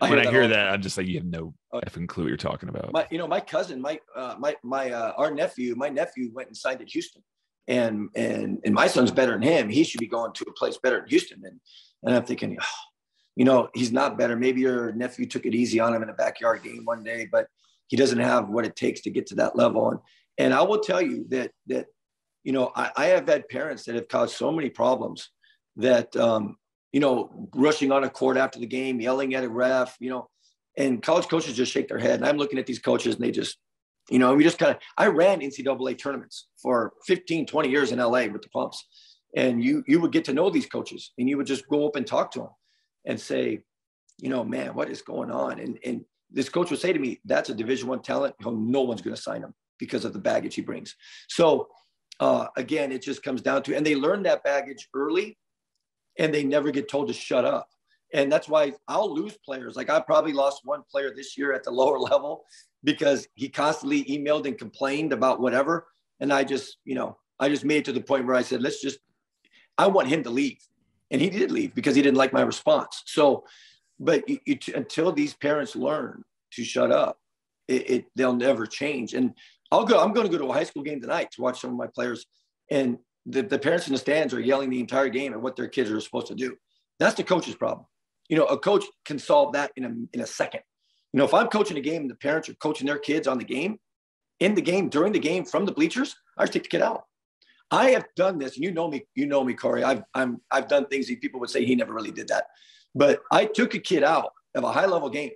I when I hear that, I'm just like, you have no oh, effing clue what you're talking about. My, you know, my cousin, my, uh, my, my, uh, our nephew, my nephew went and signed at Houston and and and my son's better than him. He should be going to a place better than Houston. And and I'm thinking, oh, you know, he's not better. Maybe your nephew took it easy on him in a backyard game one day, but he doesn't have what it takes to get to that level. And and I will tell you that that you know I, I have had parents that have caused so many problems that um, you know rushing on a court after the game, yelling at a ref, you know, and college coaches just shake their head. And I'm looking at these coaches and they just you know, we just kind of, I ran NCAA tournaments for 15, 20 years in LA with the pumps. And you, you would get to know these coaches and you would just go up and talk to them and say, you know, man, what is going on? And, and this coach would say to me, that's a division one talent. No one's going to sign him because of the baggage he brings. So uh, again, it just comes down to, and they learn that baggage early and they never get told to shut up. And that's why I'll lose players. Like I probably lost one player this year at the lower level because he constantly emailed and complained about whatever. And I just, you know, I just made it to the point where I said, let's just, I want him to leave. And he did leave because he didn't like my response. So, but you, you, until these parents learn to shut up, it, it, they'll never change. And I'll go, I'm going to go to a high school game tonight to watch some of my players. And the, the parents in the stands are yelling the entire game at what their kids are supposed to do. That's the coach's problem. You know, a coach can solve that in a, in a second. You know, if I'm coaching a game and the parents are coaching their kids on the game, in the game, during the game, from the bleachers, I just take the kid out. I have done this, and you know me, you know me, Cory. I've I'm I've done things that people would say he never really did that. But I took a kid out of a high level game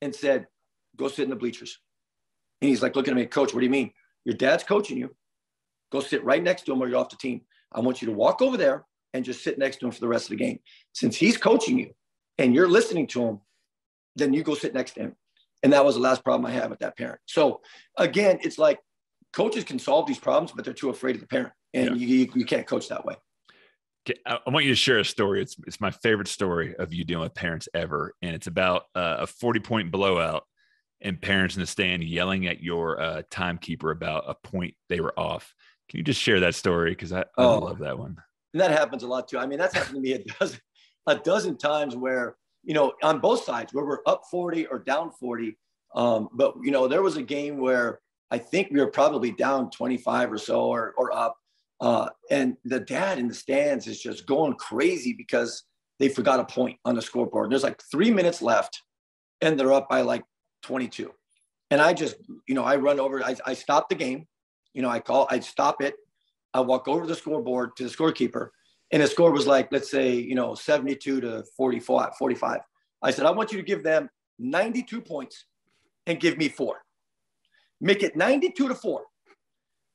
and said, go sit in the bleachers. And he's like looking at me, coach, what do you mean? Your dad's coaching you. Go sit right next to him or you're off the team. I want you to walk over there and just sit next to him for the rest of the game. Since he's coaching you and you're listening to him, then you go sit next to him. And that was the last problem I had with that parent. So again, it's like coaches can solve these problems, but they're too afraid of the parent. And yeah. you, you can't coach that way. I want you to share a story. It's it's my favorite story of you dealing with parents ever, and it's about uh, a forty point blowout and parents in the stand yelling at your uh, timekeeper about a point they were off. Can you just share that story? Because I, I oh, love that one. And that happens a lot too. I mean, that's happened to me a dozen a dozen times where you know on both sides where we're up forty or down forty. Um, but you know, there was a game where I think we were probably down twenty five or so or or up uh, and the dad in the stands is just going crazy because they forgot a point on the scoreboard. And there's like three minutes left and they're up by like 22. And I just, you know, I run over, I, I stop the game. You know, I call, I stop it. I walk over the scoreboard to the scorekeeper. And the score was like, let's say, you know, 72 to 44, 45. I said, I want you to give them 92 points and give me four. Make it 92 to four.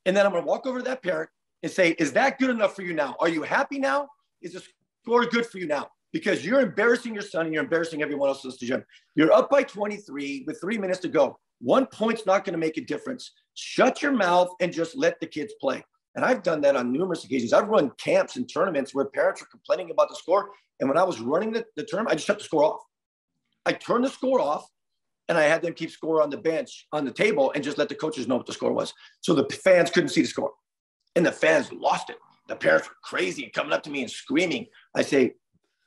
And then I'm going to walk over to that parent and say, is that good enough for you now? Are you happy now? Is the score good for you now? Because you're embarrassing your son and you're embarrassing everyone else in the gym. You're up by 23 with three minutes to go. One point's not going to make a difference. Shut your mouth and just let the kids play. And I've done that on numerous occasions. I've run camps and tournaments where parents are complaining about the score. And when I was running the, the term, I just shut the score off. I turned the score off and I had them keep score on the bench on the table and just let the coaches know what the score was. So the fans couldn't see the score and the fans lost it. The parents were crazy coming up to me and screaming. I say,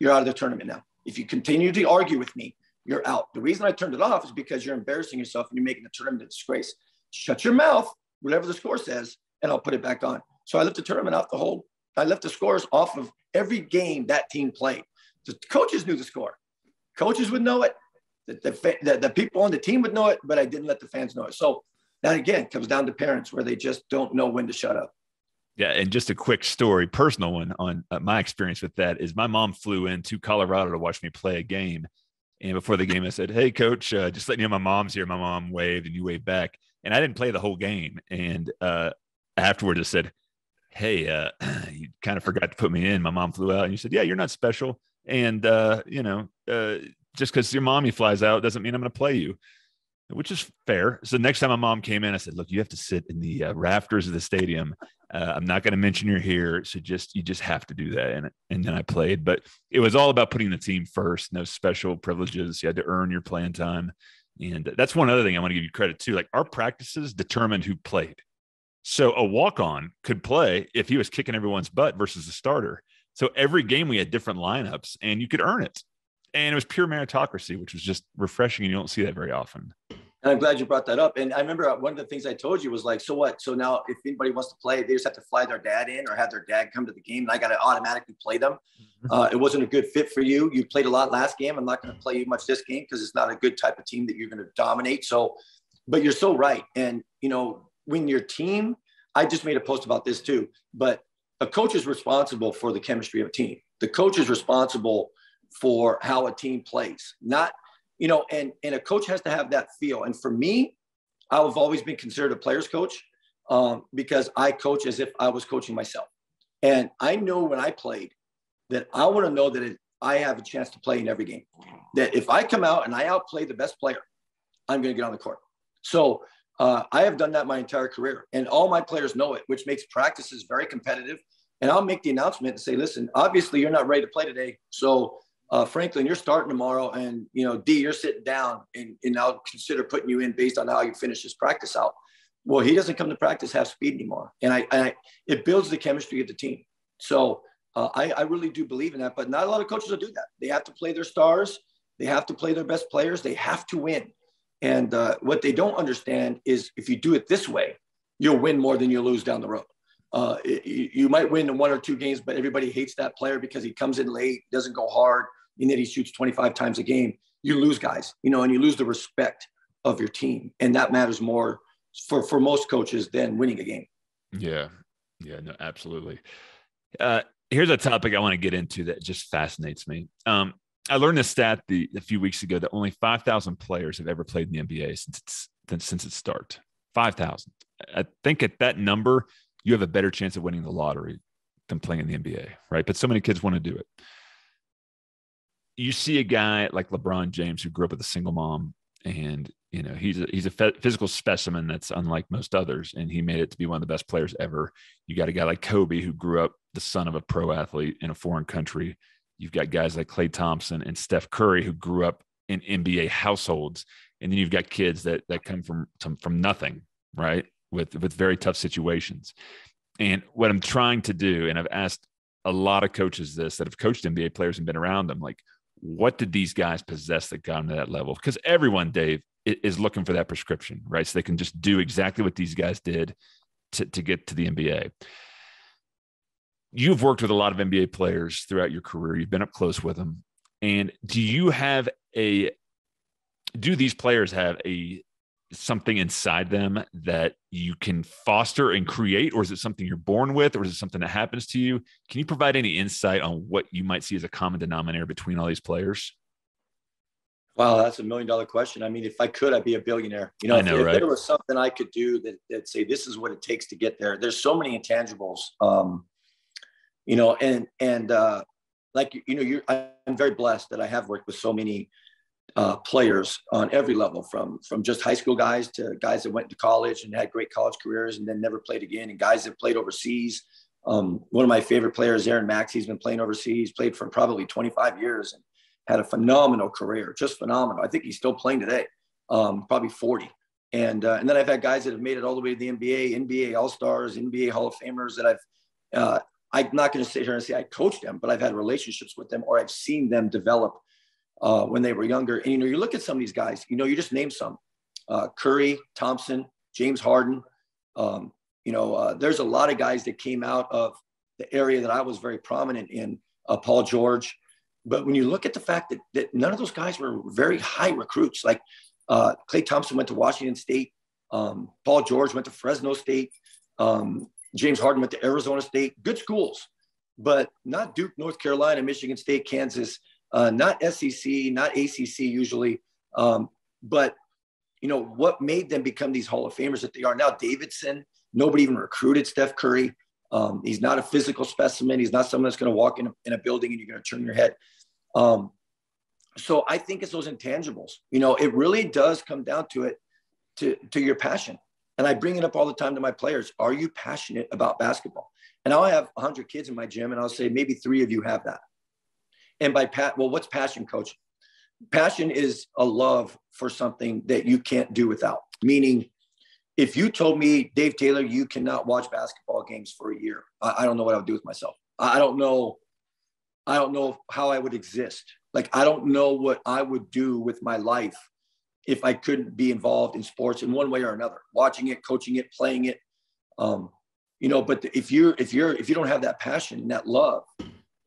You're out of the tournament now. If you continue to argue with me, you're out. The reason I turned it off is because you're embarrassing yourself and you're making the tournament a disgrace. Shut your mouth, whatever the score says, and I'll put it back on. So I left the tournament off the whole, I left the scores off of every game that team played. The coaches knew the score. Coaches would know it. The, the, the, people on the team would know it, but I didn't let the fans know it. So that again comes down to parents where they just don't know when to shut up. Yeah, and just a quick story, personal one on uh, my experience with that is my mom flew into Colorado to watch me play a game, and before the game, I said, "Hey, coach, uh, just letting you know my mom's here." My mom waved, and you waved back, and I didn't play the whole game. And uh, afterwards, I said, "Hey, uh, you kind of forgot to put me in." My mom flew out, and you said, "Yeah, you're not special, and uh, you know, uh, just because your mommy flies out doesn't mean I'm going to play you." which is fair. So next time my mom came in, I said, "Look, you have to sit in the uh, rafters of the stadium. Uh, I'm not going to mention you're here, so just you just have to do that." And and then I played, but it was all about putting the team first. No special privileges. You had to earn your playing time, and that's one other thing I want to give you credit to. Like our practices determined who played. So a walk on could play if he was kicking everyone's butt versus a starter. So every game we had different lineups, and you could earn it and it was pure meritocracy, which was just refreshing. And you don't see that very often. And I'm glad you brought that up. And I remember one of the things I told you was like, so what? So now if anybody wants to play, they just have to fly their dad in or have their dad come to the game and I got to automatically play them. Mm-hmm. Uh, it wasn't a good fit for you. You played a lot last game. I'm not going to play you much this game because it's not a good type of team that you're going to dominate. So, but you're so right. And, you know, when your team, I just made a post about this too, but a coach is responsible for the chemistry of a team. The coach is responsible for how a team plays, not – you know, and and a coach has to have that feel. And for me, I've always been considered a player's coach um, because I coach as if I was coaching myself. And I know when I played that I want to know that it, I have a chance to play in every game. That if I come out and I outplay the best player, I'm going to get on the court. So uh, I have done that my entire career, and all my players know it, which makes practices very competitive. And I'll make the announcement and say, listen, obviously you're not ready to play today, so uh, Franklin, you're starting tomorrow, and you know, D, you're sitting down, and, and I'll consider putting you in based on how you finish this practice out. Well, he doesn't come to practice half speed anymore, and I, I it builds the chemistry of the team. So uh, I, I really do believe in that, but not a lot of coaches will do that. They have to play their stars, they have to play their best players, they have to win. And uh, what they don't understand is if you do it this way, you'll win more than you lose down the road. Uh, you, you might win in one or two games, but everybody hates that player because he comes in late, doesn't go hard, and that he shoots 25 times a game, you lose guys, you know, and you lose the respect of your team. And that matters more for, for most coaches than winning a game. Yeah. Yeah. No, absolutely. Uh, here's a topic I want to get into that just fascinates me. Um, I learned this stat the, a few weeks ago that only 5,000 players have ever played in the NBA since its since its start. 5,000. I think at that number, you have a better chance of winning the lottery than playing in the NBA, right? But so many kids want to do it. You see a guy like LeBron James who grew up with a single mom, and you know he's a, he's a physical specimen that's unlike most others, and he made it to be one of the best players ever. You got a guy like Kobe who grew up the son of a pro athlete in a foreign country. You've got guys like Klay Thompson and Steph Curry who grew up in NBA households, and then you've got kids that that come from from nothing, right? With with very tough situations. And what I'm trying to do, and I've asked a lot of coaches this that have coached NBA players and been around them, like, what did these guys possess that got them to that level? Because everyone, Dave, is looking for that prescription, right? So they can just do exactly what these guys did to, to get to the NBA. You've worked with a lot of NBA players throughout your career. You've been up close with them. And do you have a do these players have a something inside them that you can foster and create? Or is it something you're born with? Or is it something that happens to you? Can you provide any insight on what you might see as a common denominator between all these players? Wow that's a million dollar question. I mean if i could i'd be a billionaire. You know, know if, right? if there was something i could do that, that say this is what it takes to get there. There's so many intangibles um you know and and uh like you know you're i'm very blessed that i have worked with so many uh, players on every level, from from just high school guys to guys that went to college and had great college careers and then never played again, and guys that played overseas. Um, one of my favorite players, Aaron Max, he's been playing overseas, played for probably 25 years, and had a phenomenal career, just phenomenal. I think he's still playing today, um, probably 40. And uh, and then I've had guys that have made it all the way to the NBA, NBA All Stars, NBA Hall of Famers that I've. Uh, I'm not going to sit here and say I coached them, but I've had relationships with them or I've seen them develop uh, when they were younger. And you know, you look at some of these guys. You know, you just name some: uh, Curry, Thompson, James Harden. Um, you know, uh, there's a lot of guys that came out of the area that I was very prominent in. Uh, Paul George. But when you look at the fact that, that none of those guys were very high recruits, like uh, Klay Thompson went to Washington State, um, Paul George went to Fresno State, um, James Harden went to Arizona State, good schools, but not Duke, North Carolina, Michigan State, Kansas, uh, not SEC, not ACC usually. Um, but, you know, what made them become these Hall of Famers that they are now? Davidson, nobody even recruited Steph Curry. Um, he's not a physical specimen. He's not someone that's going to walk in a, in a building and you're going to turn your head. Um, so I think it's those intangibles. You know, it really does come down to it, to, to your passion. And I bring it up all the time to my players. Are you passionate about basketball? And I'll have 100 kids in my gym, and I'll say maybe three of you have that. And by pat, well, what's passion, coach? Passion is a love for something that you can't do without. Meaning, if you told me, Dave Taylor, you cannot watch basketball games for a year, I, I don't know what I would do with myself. I don't know. I don't know how I would exist. Like, I don't know what I would do with my life if I couldn't be involved in sports in one way or another, watching it, coaching it, playing it. Um, you know, but if you're if you're if you don't have that passion and that love,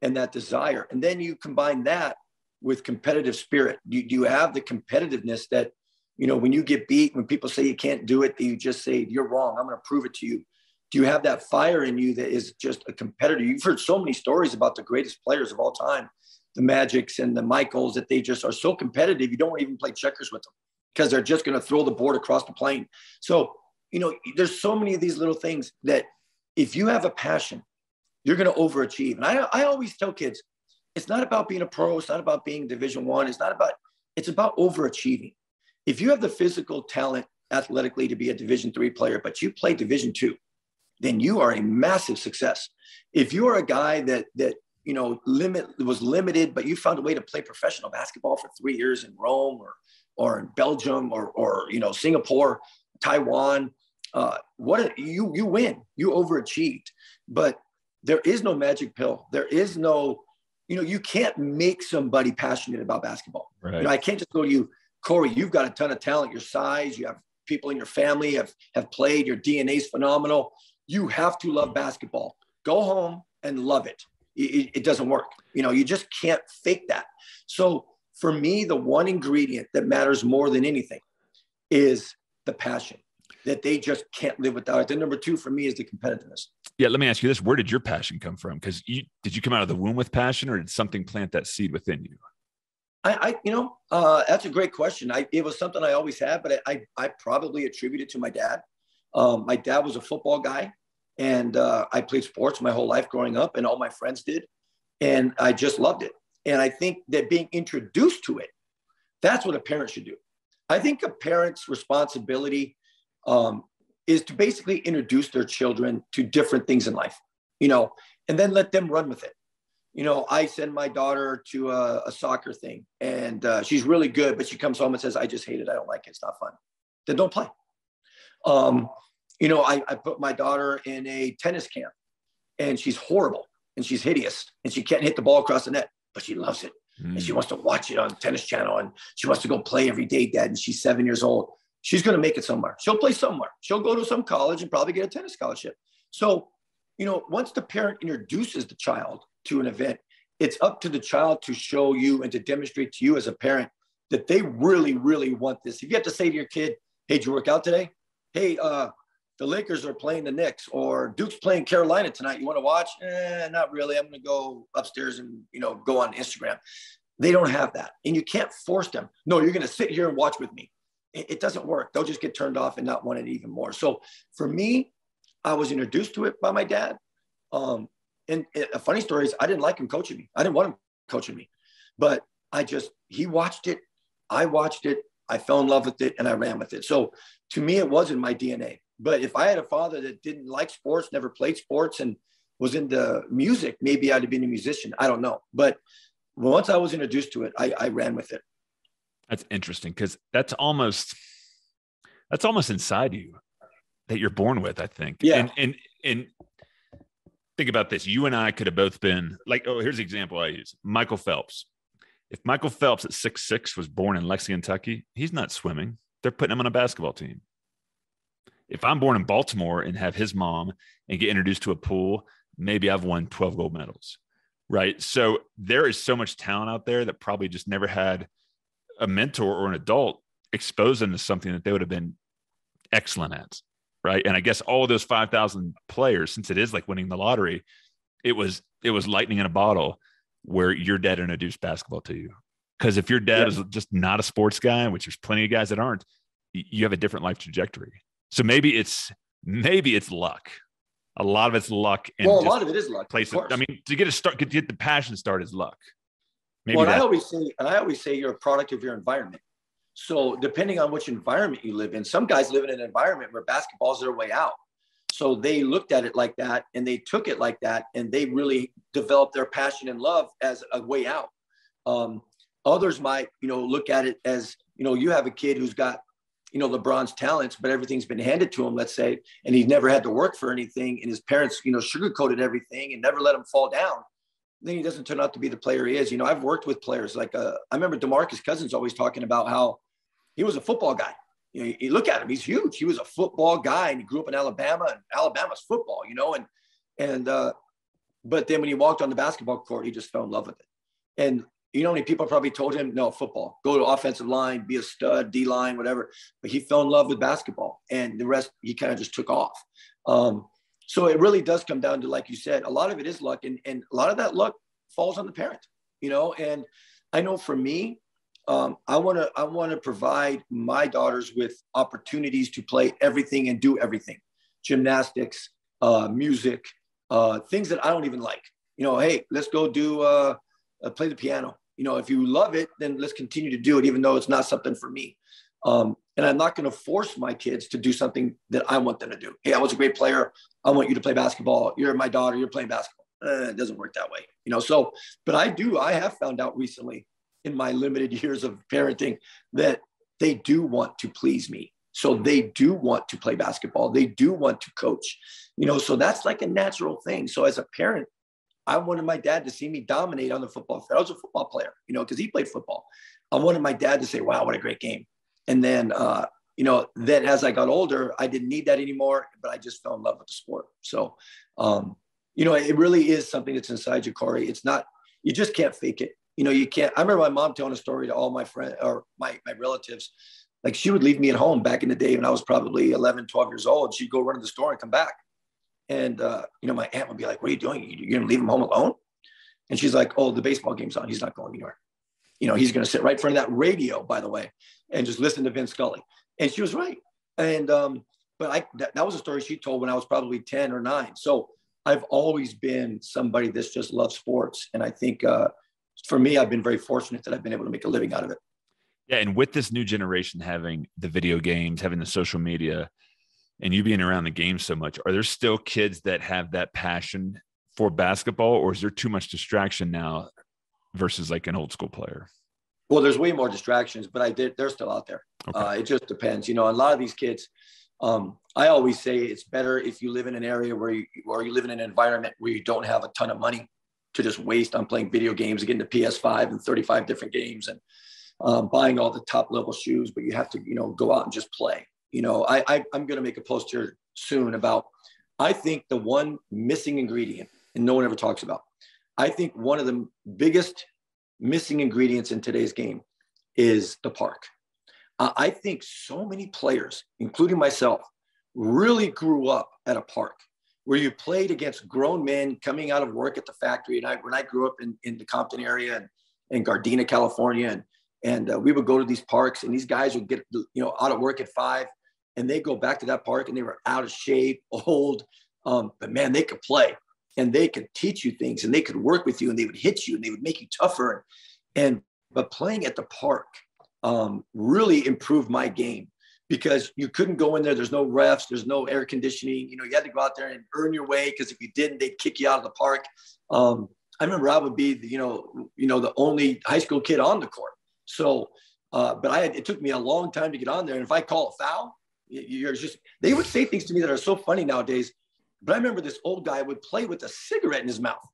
and that desire. And then you combine that with competitive spirit. You, you have the competitiveness that, you know, when you get beat, when people say you can't do it, that you just say, you're wrong. I'm going to prove it to you. Do you have that fire in you that is just a competitor? You've heard so many stories about the greatest players of all time, the Magics and the Michaels, that they just are so competitive. You don't even play checkers with them because they're just going to throw the board across the plane. So, you know, there's so many of these little things that if you have a passion you're going to overachieve. And I, I always tell kids, it's not about being a pro. It's not about being division one. It's not about, it's about overachieving. If you have the physical talent athletically to be a division three player, but you play division two, then you are a massive success. If you are a guy that, that, you know, limit was limited, but you found a way to play professional basketball for three years in Rome or, or in Belgium or, or, you know, Singapore, Taiwan, uh, what a, you, you win, you overachieved. But there is no magic pill. There is no, you know, you can't make somebody passionate about basketball. Right. You know, I can't just go to you, Cory, you've got a ton of talent, your size, you have people in your family have, have played, your DNA is phenomenal. You have to love basketball. Go home and love it. It, it doesn't work. You know, you just can't fake that. So for me, the one ingredient that matters more than anything is the passion that they just can't live without it. Then number two for me is the competitiveness. Yeah, let me ask you this: Where did your passion come from? Because you did you come out of the womb with passion, or did something plant that seed within you? I, I you know, uh, that's a great question. I it was something I always had, but I I, I probably attribute it to my dad. Um, my dad was a football guy. And uh, I played sports my whole life growing up, and all my friends did. And I just loved it. And I think that being introduced to it, that's what a parent should do. I think a parent's responsibility um, is to basically introduce their children to different things in life, you know, and then let them run with it. You know, I send my daughter to a, a soccer thing and uh, she's really good, but she comes home and says, I just hate it. I don't like it. It's not fun. Then don't play. Um, you know, I, I put my daughter in a tennis camp and she's horrible and she's hideous and she can't hit the ball across the net, but she loves it. Mm. And she mm. wants to watch it on tennis channel and she wants to go play every day, dad. And she's seven years old. She's going to make it somewhere. She'll play somewhere. She'll go to some college and probably get a tennis scholarship. So, you know, once the parent introduces the child to an event, it's up to the child to show you and to demonstrate to you as a parent that they really, really want this. If you have to say to your kid, hey, did you work out today? Hey, uh, the Lakers are playing the Knicks or Duke's playing Carolina tonight. You want to watch? Eh, not really. I'm going to go upstairs and, you know, go on Instagram. They don't have that. And you can't force them. No, you're going to sit here and watch with me. It, it doesn't work. They'll just get turned off and not want it even more. So for me, I was introduced to it by my dad. Um, and a funny story is I didn't like him coaching me. I didn't want him coaching me, but I just, he watched it. I watched it. I fell in love with it and I ran with it. So to me, it was in my DNA. But if I had a father that didn't like sports, never played sports, and was into music, maybe I'd have been a musician. I don't know. But once I was introduced to it, I, I ran with it. That's interesting because that's almost that's almost inside you that you're born with. I think. Yeah. And and and think about this. You and I could have both been like. Oh, here's the example I use: Michael Phelps. If Michael Phelps at six six was born in Lexington, Kentucky, he's not swimming. They're putting him on a basketball team if I'm born in Baltimore and have his mom and get introduced to a pool, maybe I've won 12 gold medals. Right. So there is so much talent out there that probably just never had a mentor or an adult expose them to something that they would have been excellent at. Right. And I guess all of those 5,000 players, since it is like winning the lottery, it was, it was lightning in a bottle where your dad introduced basketball to you. Because if your dad yeah. is just not a sports guy, which there's plenty of guys that aren't, you have a different life trajectory. So maybe it's maybe it's luck. A lot of it's luck. And well, a lot of it is luck. Places. I mean, to get a start, to get the passion start is luck. Maybe well, I always say, and I always say, you're a product of your environment. So depending on which environment you live in, some guys live in an environment where basketball's their way out. So they looked at it like that, and they took it like that, and they really developed their passion and love as a way out. Um, others might, you know, look at it as, you know, you have a kid who's got you know LeBron's talents, but everything's been handed to him, let's say, and he's never had to work for anything, and his parents, you know, sugarcoated everything and never let him fall down. Then he doesn't turn out to be the player he is. You know, I've worked with players like uh, I remember Demarcus Cousins always talking about how he was a football guy. You know, you look at him; he's huge. He was a football guy, and he grew up in Alabama, and Alabama's football. You know, and and uh, but then when he walked on the basketball court, he just fell in love with it. And you know many people probably told him, no, football, go to offensive line, be a stud, D line, whatever. But he fell in love with basketball and the rest, he kind of just took off. Um, so it really does come down to, like you said, a lot of it is luck. And, and a lot of that luck falls on the parent, you know? And I know for me, um, I want to, I want to provide my daughters with opportunities to play everything and do everything, gymnastics, uh, music, uh, things that I don't even like. You know, hey, let's go do uh, uh, play the piano you know, if you love it, then let's continue to do it, even though it's not something for me. Um, and I'm not going to force my kids to do something that I want them to do. Hey, I was a great player. I want you to play basketball. You're my daughter. You're playing basketball. Eh, it doesn't work that way, you know. So, but I do. I have found out recently in my limited years of parenting that they do want to please me. So they do want to play basketball. They do want to coach, you know. So that's like a natural thing. So as a parent, I wanted my dad to see me dominate on the football field. I was a football player, you know, because he played football. I wanted my dad to say, wow, what a great game. And then, uh, you know, then as I got older, I didn't need that anymore, but I just fell in love with the sport. So, um, you know, it really is something that's inside you, Cory. It's not, you just can't fake it. You know, you can't. I remember my mom telling a story to all my friends or my, my relatives. Like she would leave me at home back in the day when I was probably 11, 12 years old. She'd go run to the store and come back. And, uh, you know, my aunt would be like, what are you doing? You're going to leave him home alone? And she's like, oh, the baseball game's on. He's not going anywhere. You know, he's going to sit right in front of that radio, by the way, and just listen to Vin Scully. And she was right. And, um, but I that, that was a story she told when I was probably 10 or 9. So I've always been somebody that's just loves sports. And I think uh, for me, I've been very fortunate that I've been able to make a living out of it. Yeah. And with this new generation having the video games, having the social media, and you being around the game so much, are there still kids that have that passion for basketball, or is there too much distraction now versus like an old school player? Well, there's way more distractions, but I did. They're still out there. Okay. Uh, it just depends. You know, a lot of these kids. Um, I always say it's better if you live in an area where you or you live in an environment where you don't have a ton of money to just waste on playing video games, getting the PS5 and 35 different games and um, buying all the top level shoes, but you have to, you know, go out and just play. You know, I, I I'm going to make a post here soon about. I think the one missing ingredient, and no one ever talks about. I think one of the biggest missing ingredients in today's game is the park. Uh, I think so many players, including myself, really grew up at a park where you played against grown men coming out of work at the factory. And I, when I grew up in, in the Compton area and in Gardena, California, and, and uh, we would go to these parks and these guys would get, you know, out of work at five and they go back to that park and they were out of shape, old, um, but man, they could play and they could teach you things and they could work with you and they would hit you and they would make you tougher. And, but playing at the park um, really improved my game because you couldn't go in there. There's no refs, there's no air conditioning. You know, you had to go out there and earn your way because if you didn't, they'd kick you out of the park. Um, I remember I would be, you know, you know, the only high school kid on the court. So, uh, but I had, it took me a long time to get on there. And if I call a foul, you're just, they would say things to me that are so funny nowadays. But I remember this old guy would play with a cigarette in his mouth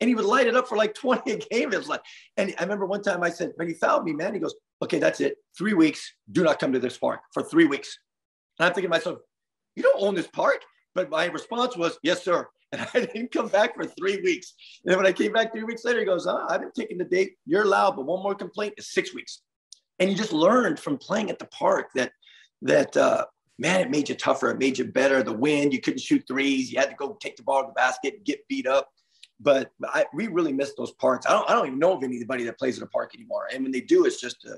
and he would light it up for like 20 a game. It was like, and I remember one time I said, but he fouled me, man. He goes, okay, that's it. Three weeks. Do not come to this park for three weeks. And I'm thinking to myself, you don't own this park. But my response was, yes, sir. And I didn't come back for three weeks. And when I came back three weeks later, he goes, oh, I've been taking the date. You're allowed, but one more complaint is six weeks. And you just learned from playing at the park that, that, uh, man, it made you tougher. It made you better. The wind, you couldn't shoot threes. You had to go take the ball to the basket and get beat up. But I, we really miss those parks. I don't, I don't even know of anybody that plays at a park anymore. And when they do, it's just a,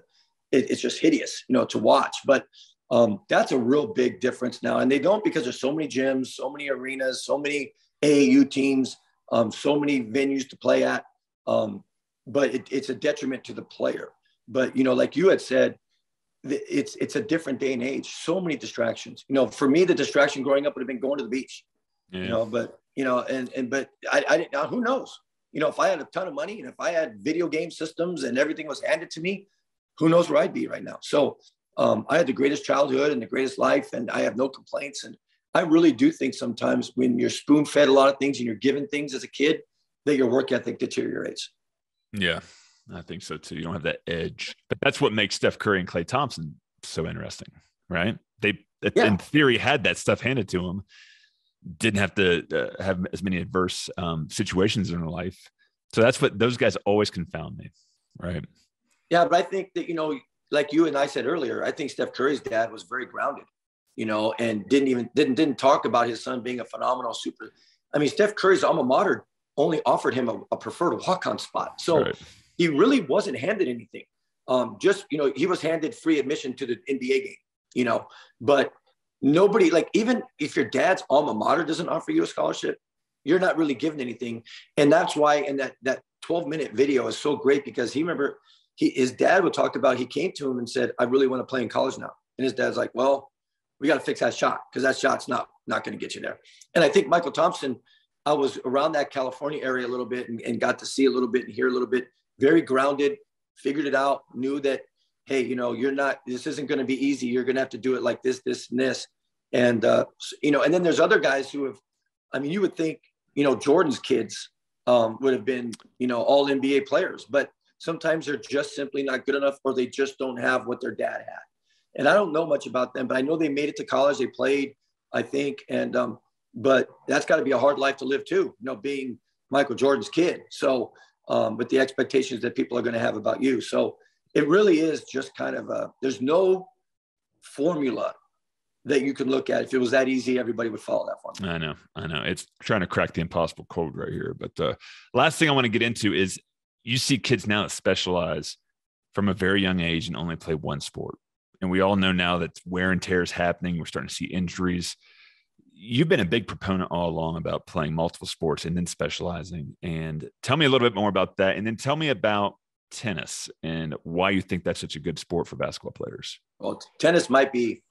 it, it's just hideous, you know, to watch. But um, that's a real big difference now. And they don't because there's so many gyms, so many arenas, so many AAU teams, um, so many venues to play at. Um, but it, it's a detriment to the player. But you know, like you had said, it's it's a different day and age. So many distractions. You know, for me, the distraction growing up would have been going to the beach. Yeah. You know, but you know, and and but I, I didn't. Now, who knows? You know, if I had a ton of money and if I had video game systems and everything was handed to me, who knows where I'd be right now? So um, I had the greatest childhood and the greatest life, and I have no complaints. And I really do think sometimes when you're spoon fed a lot of things and you're given things as a kid, that your work ethic deteriorates. Yeah, I think so too. You don't have that edge, but that's what makes Steph Curry and Klay Thompson so interesting, right? They, yeah. in theory, had that stuff handed to them, didn't have to uh, have as many adverse um, situations in their life. So that's what those guys always confound me, right? Yeah, but I think that you know, like you and I said earlier, I think Steph Curry's dad was very grounded, you know, and didn't even didn't didn't talk about his son being a phenomenal super. I mean, Steph Curry's alma mater only offered him a, a preferred walk-on spot, so right. He really wasn't handed anything. Um, just you know, he was handed free admission to the NBA game, you know, but nobody like even if your dad's alma mater doesn't offer you a scholarship, you're not really given anything, and that's why in that that 12 minute video is so great because he remember he, his dad would talk about, he came to him and said, I really want to play in college now. And his dad's like, well, we got to fix that shot because that shot's not, not going to get you there. And I think Mychal Thompson, I was around that California area a little bit and, and got to see a little bit and hear a little bit, very grounded, figured it out, knew that, hey, you know, you're not, this isn't going to be easy. You're going to have to do it like this, this, and this. And, uh, you know, and then there's other guys who have, I mean, you would think, you know, Jordan's kids um, would have been, you know, all NBA players, but sometimes they're just simply not good enough or they just don't have what their dad had. And I don't know much about them, but I know they made it to college. They played, I think. And, um, but that's got to be a hard life to live too, you know, being Michael Jordan's kid. So, um, but the expectations that people are going to have about you. So it really is just kind of a, there's no formula that you can look at. If it was that easy, everybody would follow that formula. I know, I know. It's trying to crack the impossible code right here. But the uh, last thing I want to get into is you see kids now that specialize from a very young age and only play one sport. and we all know now that wear and tear is happening. We're starting to see injuries. You've been a big proponent all along about playing multiple sports and then specializing. And tell me a little bit more about that. And then tell me about tennis and why you think that's such a good sport for basketball players. Well, tennis might be.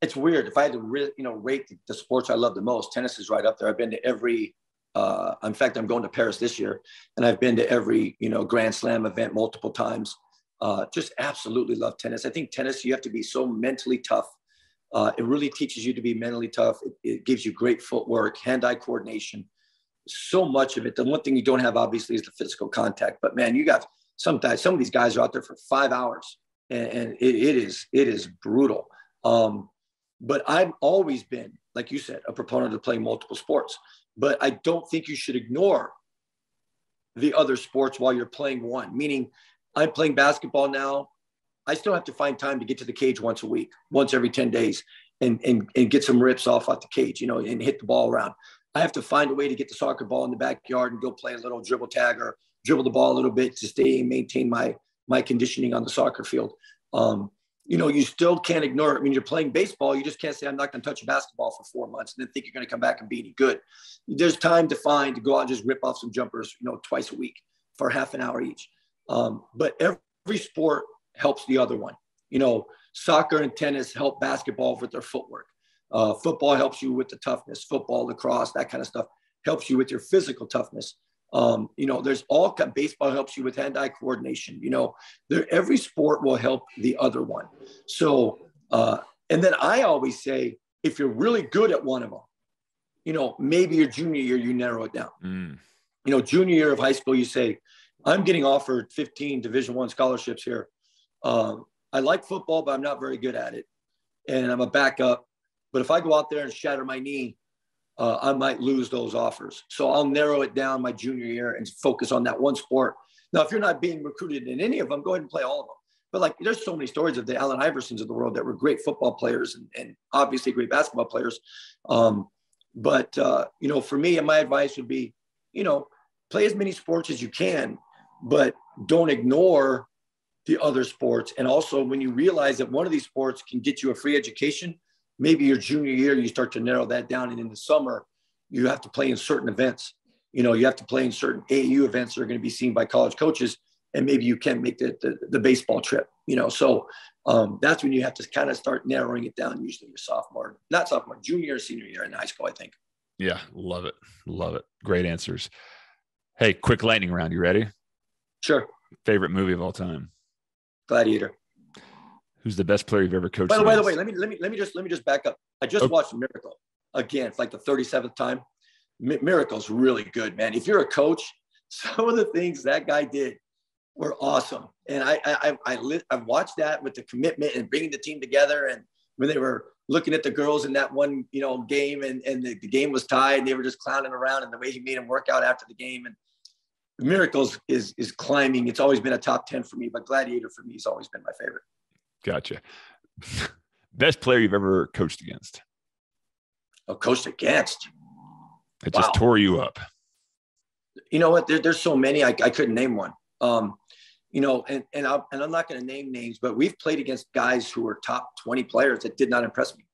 It's weird. If I had to really, you know, rate the, sports I love the most, tennis is right up there. I've been to every uh, in fact, I'm going to Paris this year, and I've been to every you know Grand Slam event multiple times. Uh, just absolutely love tennis. I think tennis you have to be so mentally tough. Uh, it really teaches you to be mentally tough. It, it gives you great footwork, hand-eye coordination. So much of it. The one thing you don't have obviously is the physical contact. But man, you got sometimes some of these guys are out there for five hours, and, and it, it is it is brutal. Um, but I've always been, like you said, a proponent of playing multiple sports but I don't think you should ignore the other sports while you're playing one. Meaning, I'm playing basketball now. I still have to find time to get to the cage once a week, once every 10 days, and, and, and get some rips off at the cage, you know, and hit the ball around. I have to find a way to get the soccer ball in the backyard and go play a little dribble tag or dribble the ball a little bit to stay and maintain my my conditioning on the soccer field. Um, you know, you still can't ignore it. I mean, you're playing baseball. You just can't say, I'm not going to touch a basketball for four months and then think you're going to come back and be any good. There's time to find to go out and just rip off some jumpers, you know, twice a week for half an hour each. Um, but every sport helps the other one. You know, soccer and tennis help basketball with their footwork. Uh, football helps you with the toughness. Football, lacrosse, that kind of stuff helps you with your physical toughness. Um, you know, there's all baseball helps you with hand-eye coordination. You know, there every sport will help the other one. So, uh, and then I always say, if you're really good at one of them, you know, maybe your junior year you narrow it down. Mm. You know, junior year of high school, you say, I'm getting offered 15 Division One scholarships here. Um, I like football, but I'm not very good at it, and I'm a backup. But if I go out there and shatter my knee uh, I might lose those offers. So I'll narrow it down my junior year and focus on that one sport. Now, if you're not being recruited in any of them, go ahead and play all of them. But like, there's so many stories of the Allen Iversons of the world that were great football players and, and obviously great basketball players. Um, but uh, you know, for me, my advice would be, you know, play as many sports as you can, but don't ignore the other sports. And also, when you realize that one of these sports can get you a free education, maybe your junior year you start to narrow that down. And in the summer you have to play in certain events. You know you have to play in certain AAU events that are going to be seen by college coaches and maybe you can't make the, the, the baseball trip you know? So um, that's when you have to kind of start narrowing it down usually your sophomore not sophomore junior senior year in high school i think. Yeah love it love it. Great answers. Hey quick lightning round you ready? Sure. Favorite movie of all time gladiator Who's the best player you've ever coached? By the, by the way, let me let me let me just let me just back up. I just okay. watched Miracle again. It's like the 37th time. M- Miracle's really good, man. If you're a coach, some of the things that guy did were awesome. And I I I, I, I watched that with the commitment and bringing the team together. And when they were looking at the girls in that one you know game and and the, the game was tied, and they were just clowning around and the way he made them work out after the game and. Miracles is is climbing. It's always been a top 10 for me, but Gladiator for me has always been my favorite. Gotcha. Best player you've ever coached against? Oh, coached against. It just tore you up. You know what? There, there's so many. I, I couldn't name one. Um, you know, and and, i and I'm not going to name names, but we've played against guys who were top 20 players that did not impress me,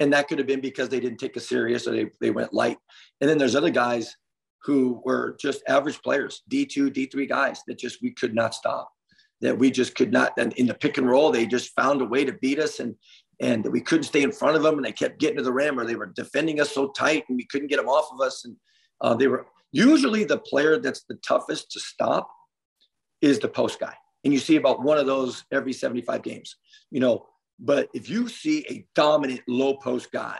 and that could have been because they didn't take us serious or they they went light. And then there's other guys who were just average players, D2, D3 guys that just we could not stop that we just could not. And in the pick and roll, they just found a way to beat us, and and we couldn't stay in front of them, and they kept getting to the rim, or they were defending us so tight, and we couldn't get them off of us. And uh, they were usually the player that's the toughest to stop is the post guy, and you see about one of those every 75 games. You know, but if you see a dominant low post guy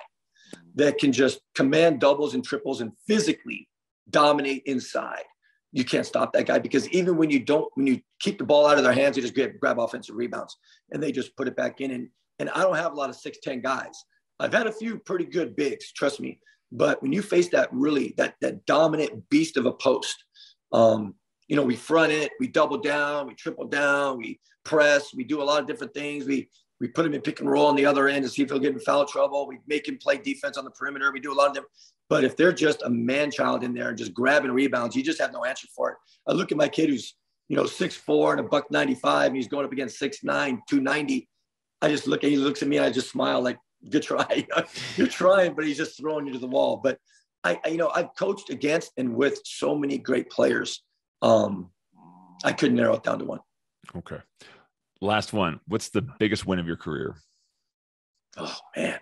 that can just command doubles and triples and physically dominate inside you can't stop that guy because even when you don't, when you keep the ball out of their hands, they just grab, grab offensive rebounds and they just put it back in. And, and I don't have a lot of 6'10 guys. I've had a few pretty good bigs, trust me. But when you face that really, that, that dominant beast of a post, um, you know, we front it, we double down, we triple down, we press, we do a lot of different things. We, we put him in pick and roll on the other end to see if he'll get in foul trouble. We make him play defense on the perimeter. We do a lot of them. But if they're just a man child in there and just grabbing rebounds, you just have no answer for it. I look at my kid who's, you know, six four and a buck 95, and he's going up against six nine, 290. I just look at he looks at me and I just smile like good try. You're trying, but he's just throwing you to the wall. But I, I, you know, I've coached against and with so many great players. Um, I couldn't narrow it down to one. Okay. Last one. What's the biggest win of your career? Oh man.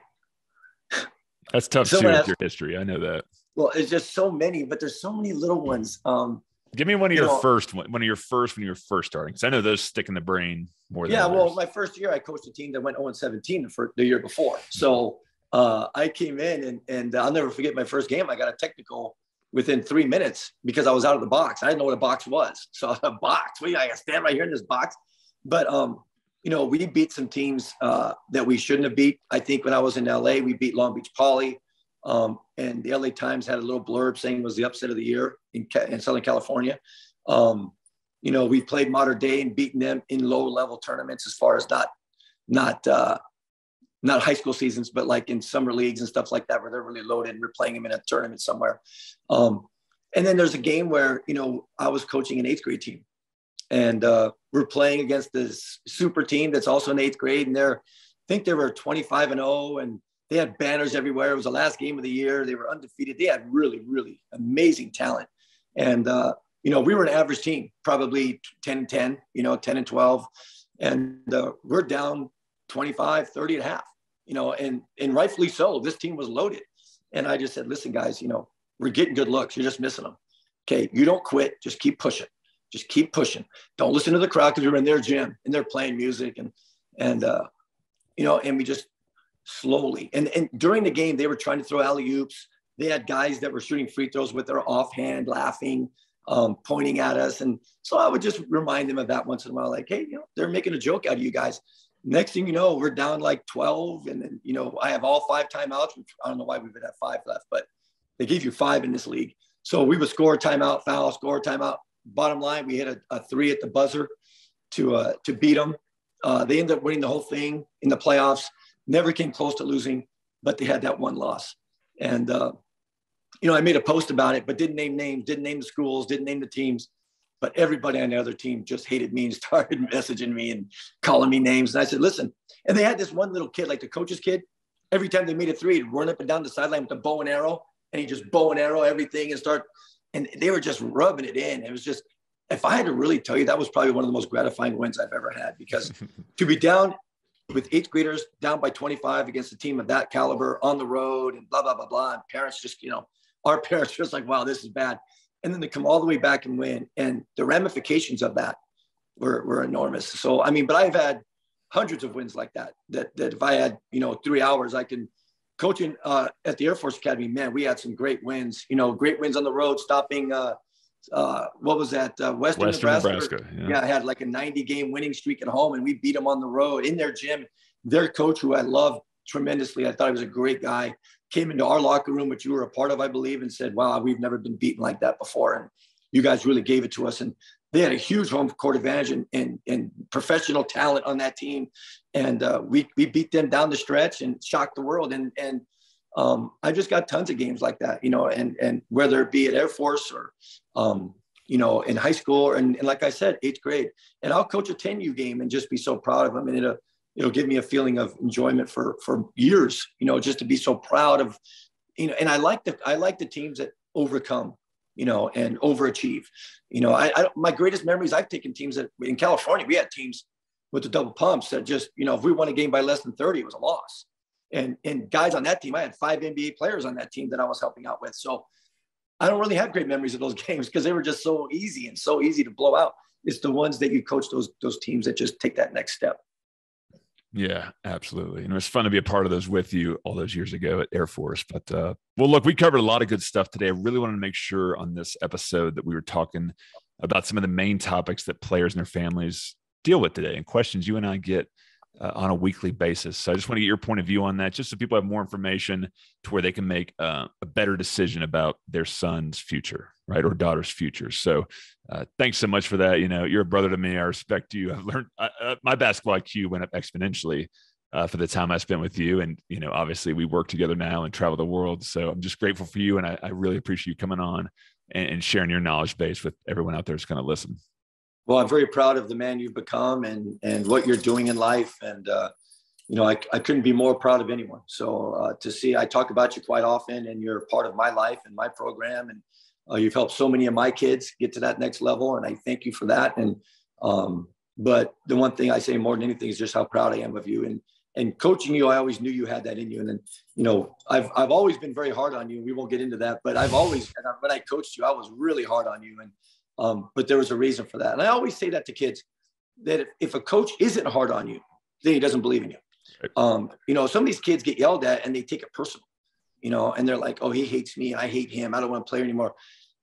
That's tough to with your history. I know that. Well, it's just so many, but there's so many little ones. Um, Give me one of you your know, first one, one of your first when you were first starting. Because I know those stick in the brain more than Yeah, others. well, my first year I coached a team that went 0 17 for the year before. So uh, I came in and and I'll never forget my first game. I got a technical within three minutes because I was out of the box. I didn't know what a box was. So a box, we I stand right here in this box. But um, you know, we beat some teams uh, that we shouldn't have beat. I think when I was in LA, we beat Long Beach Poly. Um, and the LA Times had a little blurb saying it was the upset of the year in, in Southern California. Um, you know, we played Mater Dei and beaten them in low level tournaments as far as not, not, uh, not high school seasons, but like in summer leagues and stuff like that, where they're really loaded and we're playing them in a tournament somewhere. Um, and then there's a game where, you know, I was coaching an eighth grade team and uh, we're playing against this super team that's also in eighth grade. And they're, I think they were 25 and 0 and they had banners everywhere. It was the last game of the year. They were undefeated. They had really, really amazing talent. And, uh, you know, we were an average team, probably 10 and 10, you know, 10 and 12. And uh, we're down 25, 30 and a half, you know, and, and rightfully so. This team was loaded. And I just said, listen, guys, you know, we're getting good looks. You're just missing them. Okay. You don't quit. Just keep pushing. Just keep pushing. Don't listen to the crowd because we're in their gym and they're playing music and, and, uh, you know, and we just slowly. And, and during the game, they were trying to throw alley oops. They had guys that were shooting free throws with their offhand, laughing, um, pointing at us. And so I would just remind them of that once in a while, like, hey, you know, they're making a joke out of you guys. Next thing you know, we're down like 12. And then, you know, I have all five timeouts. Which I don't know why we would have five left, but they give you five in this league. So we would score a timeout, foul, score timeout. Bottom line, we hit a, a three at the buzzer to uh, to beat them. Uh, they ended up winning the whole thing in the playoffs never came close to losing, but they had that one loss. And, uh, you know, I made a post about it, but didn't name names, didn't name the schools, didn't name the teams. But everybody on the other team just hated me and started messaging me and calling me names. And I said, listen, and they had this one little kid, like the coach's kid. Every time they made a three, he'd run up and down the sideline with a bow and arrow, and he just bow and arrow everything and start. And they were just rubbing it in. It was just, if I had to really tell you, that was probably one of the most gratifying wins I've ever had because to be down with eighth graders down by 25 against a team of that caliber on the road and blah, blah, blah, blah. And parents just, you know, our parents just like, wow, this is bad. And then they come all the way back and win. And the ramifications of that were, were enormous. So, I mean, but I've had hundreds of wins like that, that, that if I had, you know, three hours, I can coaching uh, at the Air Force Academy, man, we had some great wins, you know, great wins on the road, stopping, uh, uh, what was that? Uh, Western, Western, Nebraska. Nebraska yeah. yeah, had like a 90 game winning streak at home, and we beat them on the road in their gym. Their coach, who I loved tremendously, I thought he was a great guy, came into our locker room, which you were a part of, I believe, and said, "Wow, we've never been beaten like that before, and you guys really gave it to us." And they had a huge home court advantage and, and, and professional talent on that team, and uh, we we beat them down the stretch and shocked the world. And and um, I just got tons of games like that, you know, and and whether it be at Air Force or, um, you know, in high school or and, and like I said, eighth grade, and I'll coach a 10U game and just be so proud of them, and it'll it'll give me a feeling of enjoyment for for years, you know, just to be so proud of, you know, and I like the I like the teams that overcome, you know, and overachieve, you know. I, I my greatest memories I've taken teams that in California we had teams with the double pumps that just you know if we won a game by less than 30 it was a loss and and guys on that team. I had five NBA players on that team that I was helping out with. So I don't really have great memories of those games because they were just so easy and so easy to blow out. It's the ones that you coach those those teams that just take that next step. Yeah, absolutely. And it was fun to be a part of those with you all those years ago at Air Force. But uh, well, look, we covered a lot of good stuff today. I really wanted to make sure on this episode that we were talking about some of the main topics that players and their families deal with today and questions you and I get uh, on a weekly basis. So I just want to get your point of view on that, just so people have more information to where they can make uh, a better decision about their son's future, right, or daughter's future. So uh, thanks so much for that. You know, you're a brother to me. I respect you. I've learned uh, my basketball IQ went up exponentially. Uh, for the time I spent with you, and you know, obviously we work together now and travel the world. So I'm just grateful for you, and I, I really appreciate you coming on and, and sharing your knowledge base with everyone out there who's going to listen well, I'm very proud of the man you've become and and what you're doing in life. And uh, you know, I, I couldn't be more proud of anyone. So uh, to see, I talk about you quite often, and you're part of my life and my program, and uh, you've helped so many of my kids get to that next level, and I thank you for that. And um, but the one thing I say more than anything is just how proud I am of you. And and coaching you, I always knew you had that in you. And then, you know, I've I've always been very hard on you. We won't get into that, but I've always when I coached you, I was really hard on you. And um, but there was a reason for that. And I always say that to kids that if, if a coach isn't hard on you, then he doesn't believe in you. Um, you know, some of these kids get yelled at and they take it personal, you know, and they're like, oh, he hates me. I hate him. I don't want to play anymore.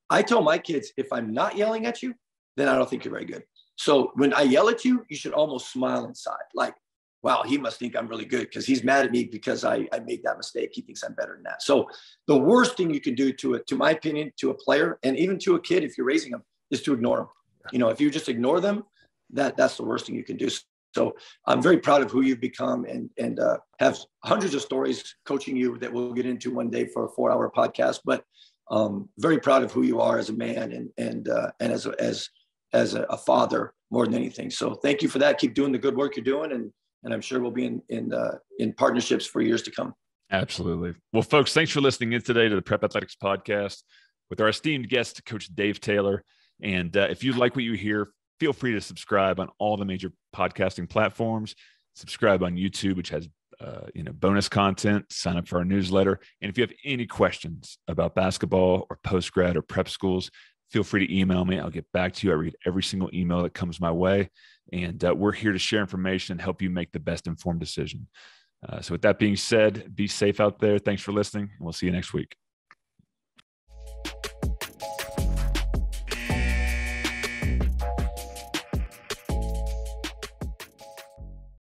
I tell my kids, if I'm not yelling at you, then I don't think you're very good. So when I yell at you, you should almost smile inside, like, wow, he must think I'm really good because he's mad at me because I, I made that mistake. He thinks I'm better than that. So the worst thing you can do to it, to my opinion, to a player and even to a kid, if you're raising them, is to ignore them. You know, if you just ignore them, that that's the worst thing you can do. So I'm very proud of who you've become and and uh, have hundreds of stories coaching you that we'll get into one day for a four hour podcast. But um, very proud of who you are as a man and and uh, and as a, as as a, a, father more than anything. So thank you for that. Keep doing the good work you're doing, and and I'm sure we'll be in in uh, in partnerships for years to come. Absolutely. Well, folks, thanks for listening in today to the Prep Athletics podcast with our esteemed guest, Coach Dave Taylor. And uh, if you like what you hear, feel free to subscribe on all the major podcasting platforms. Subscribe on YouTube, which has uh, you know bonus content. Sign up for our newsletter. And if you have any questions about basketball or post grad or prep schools, feel free to email me. I'll get back to you. I read every single email that comes my way, and uh, we're here to share information and help you make the best informed decision. Uh, so, with that being said, be safe out there. Thanks for listening, and we'll see you next week.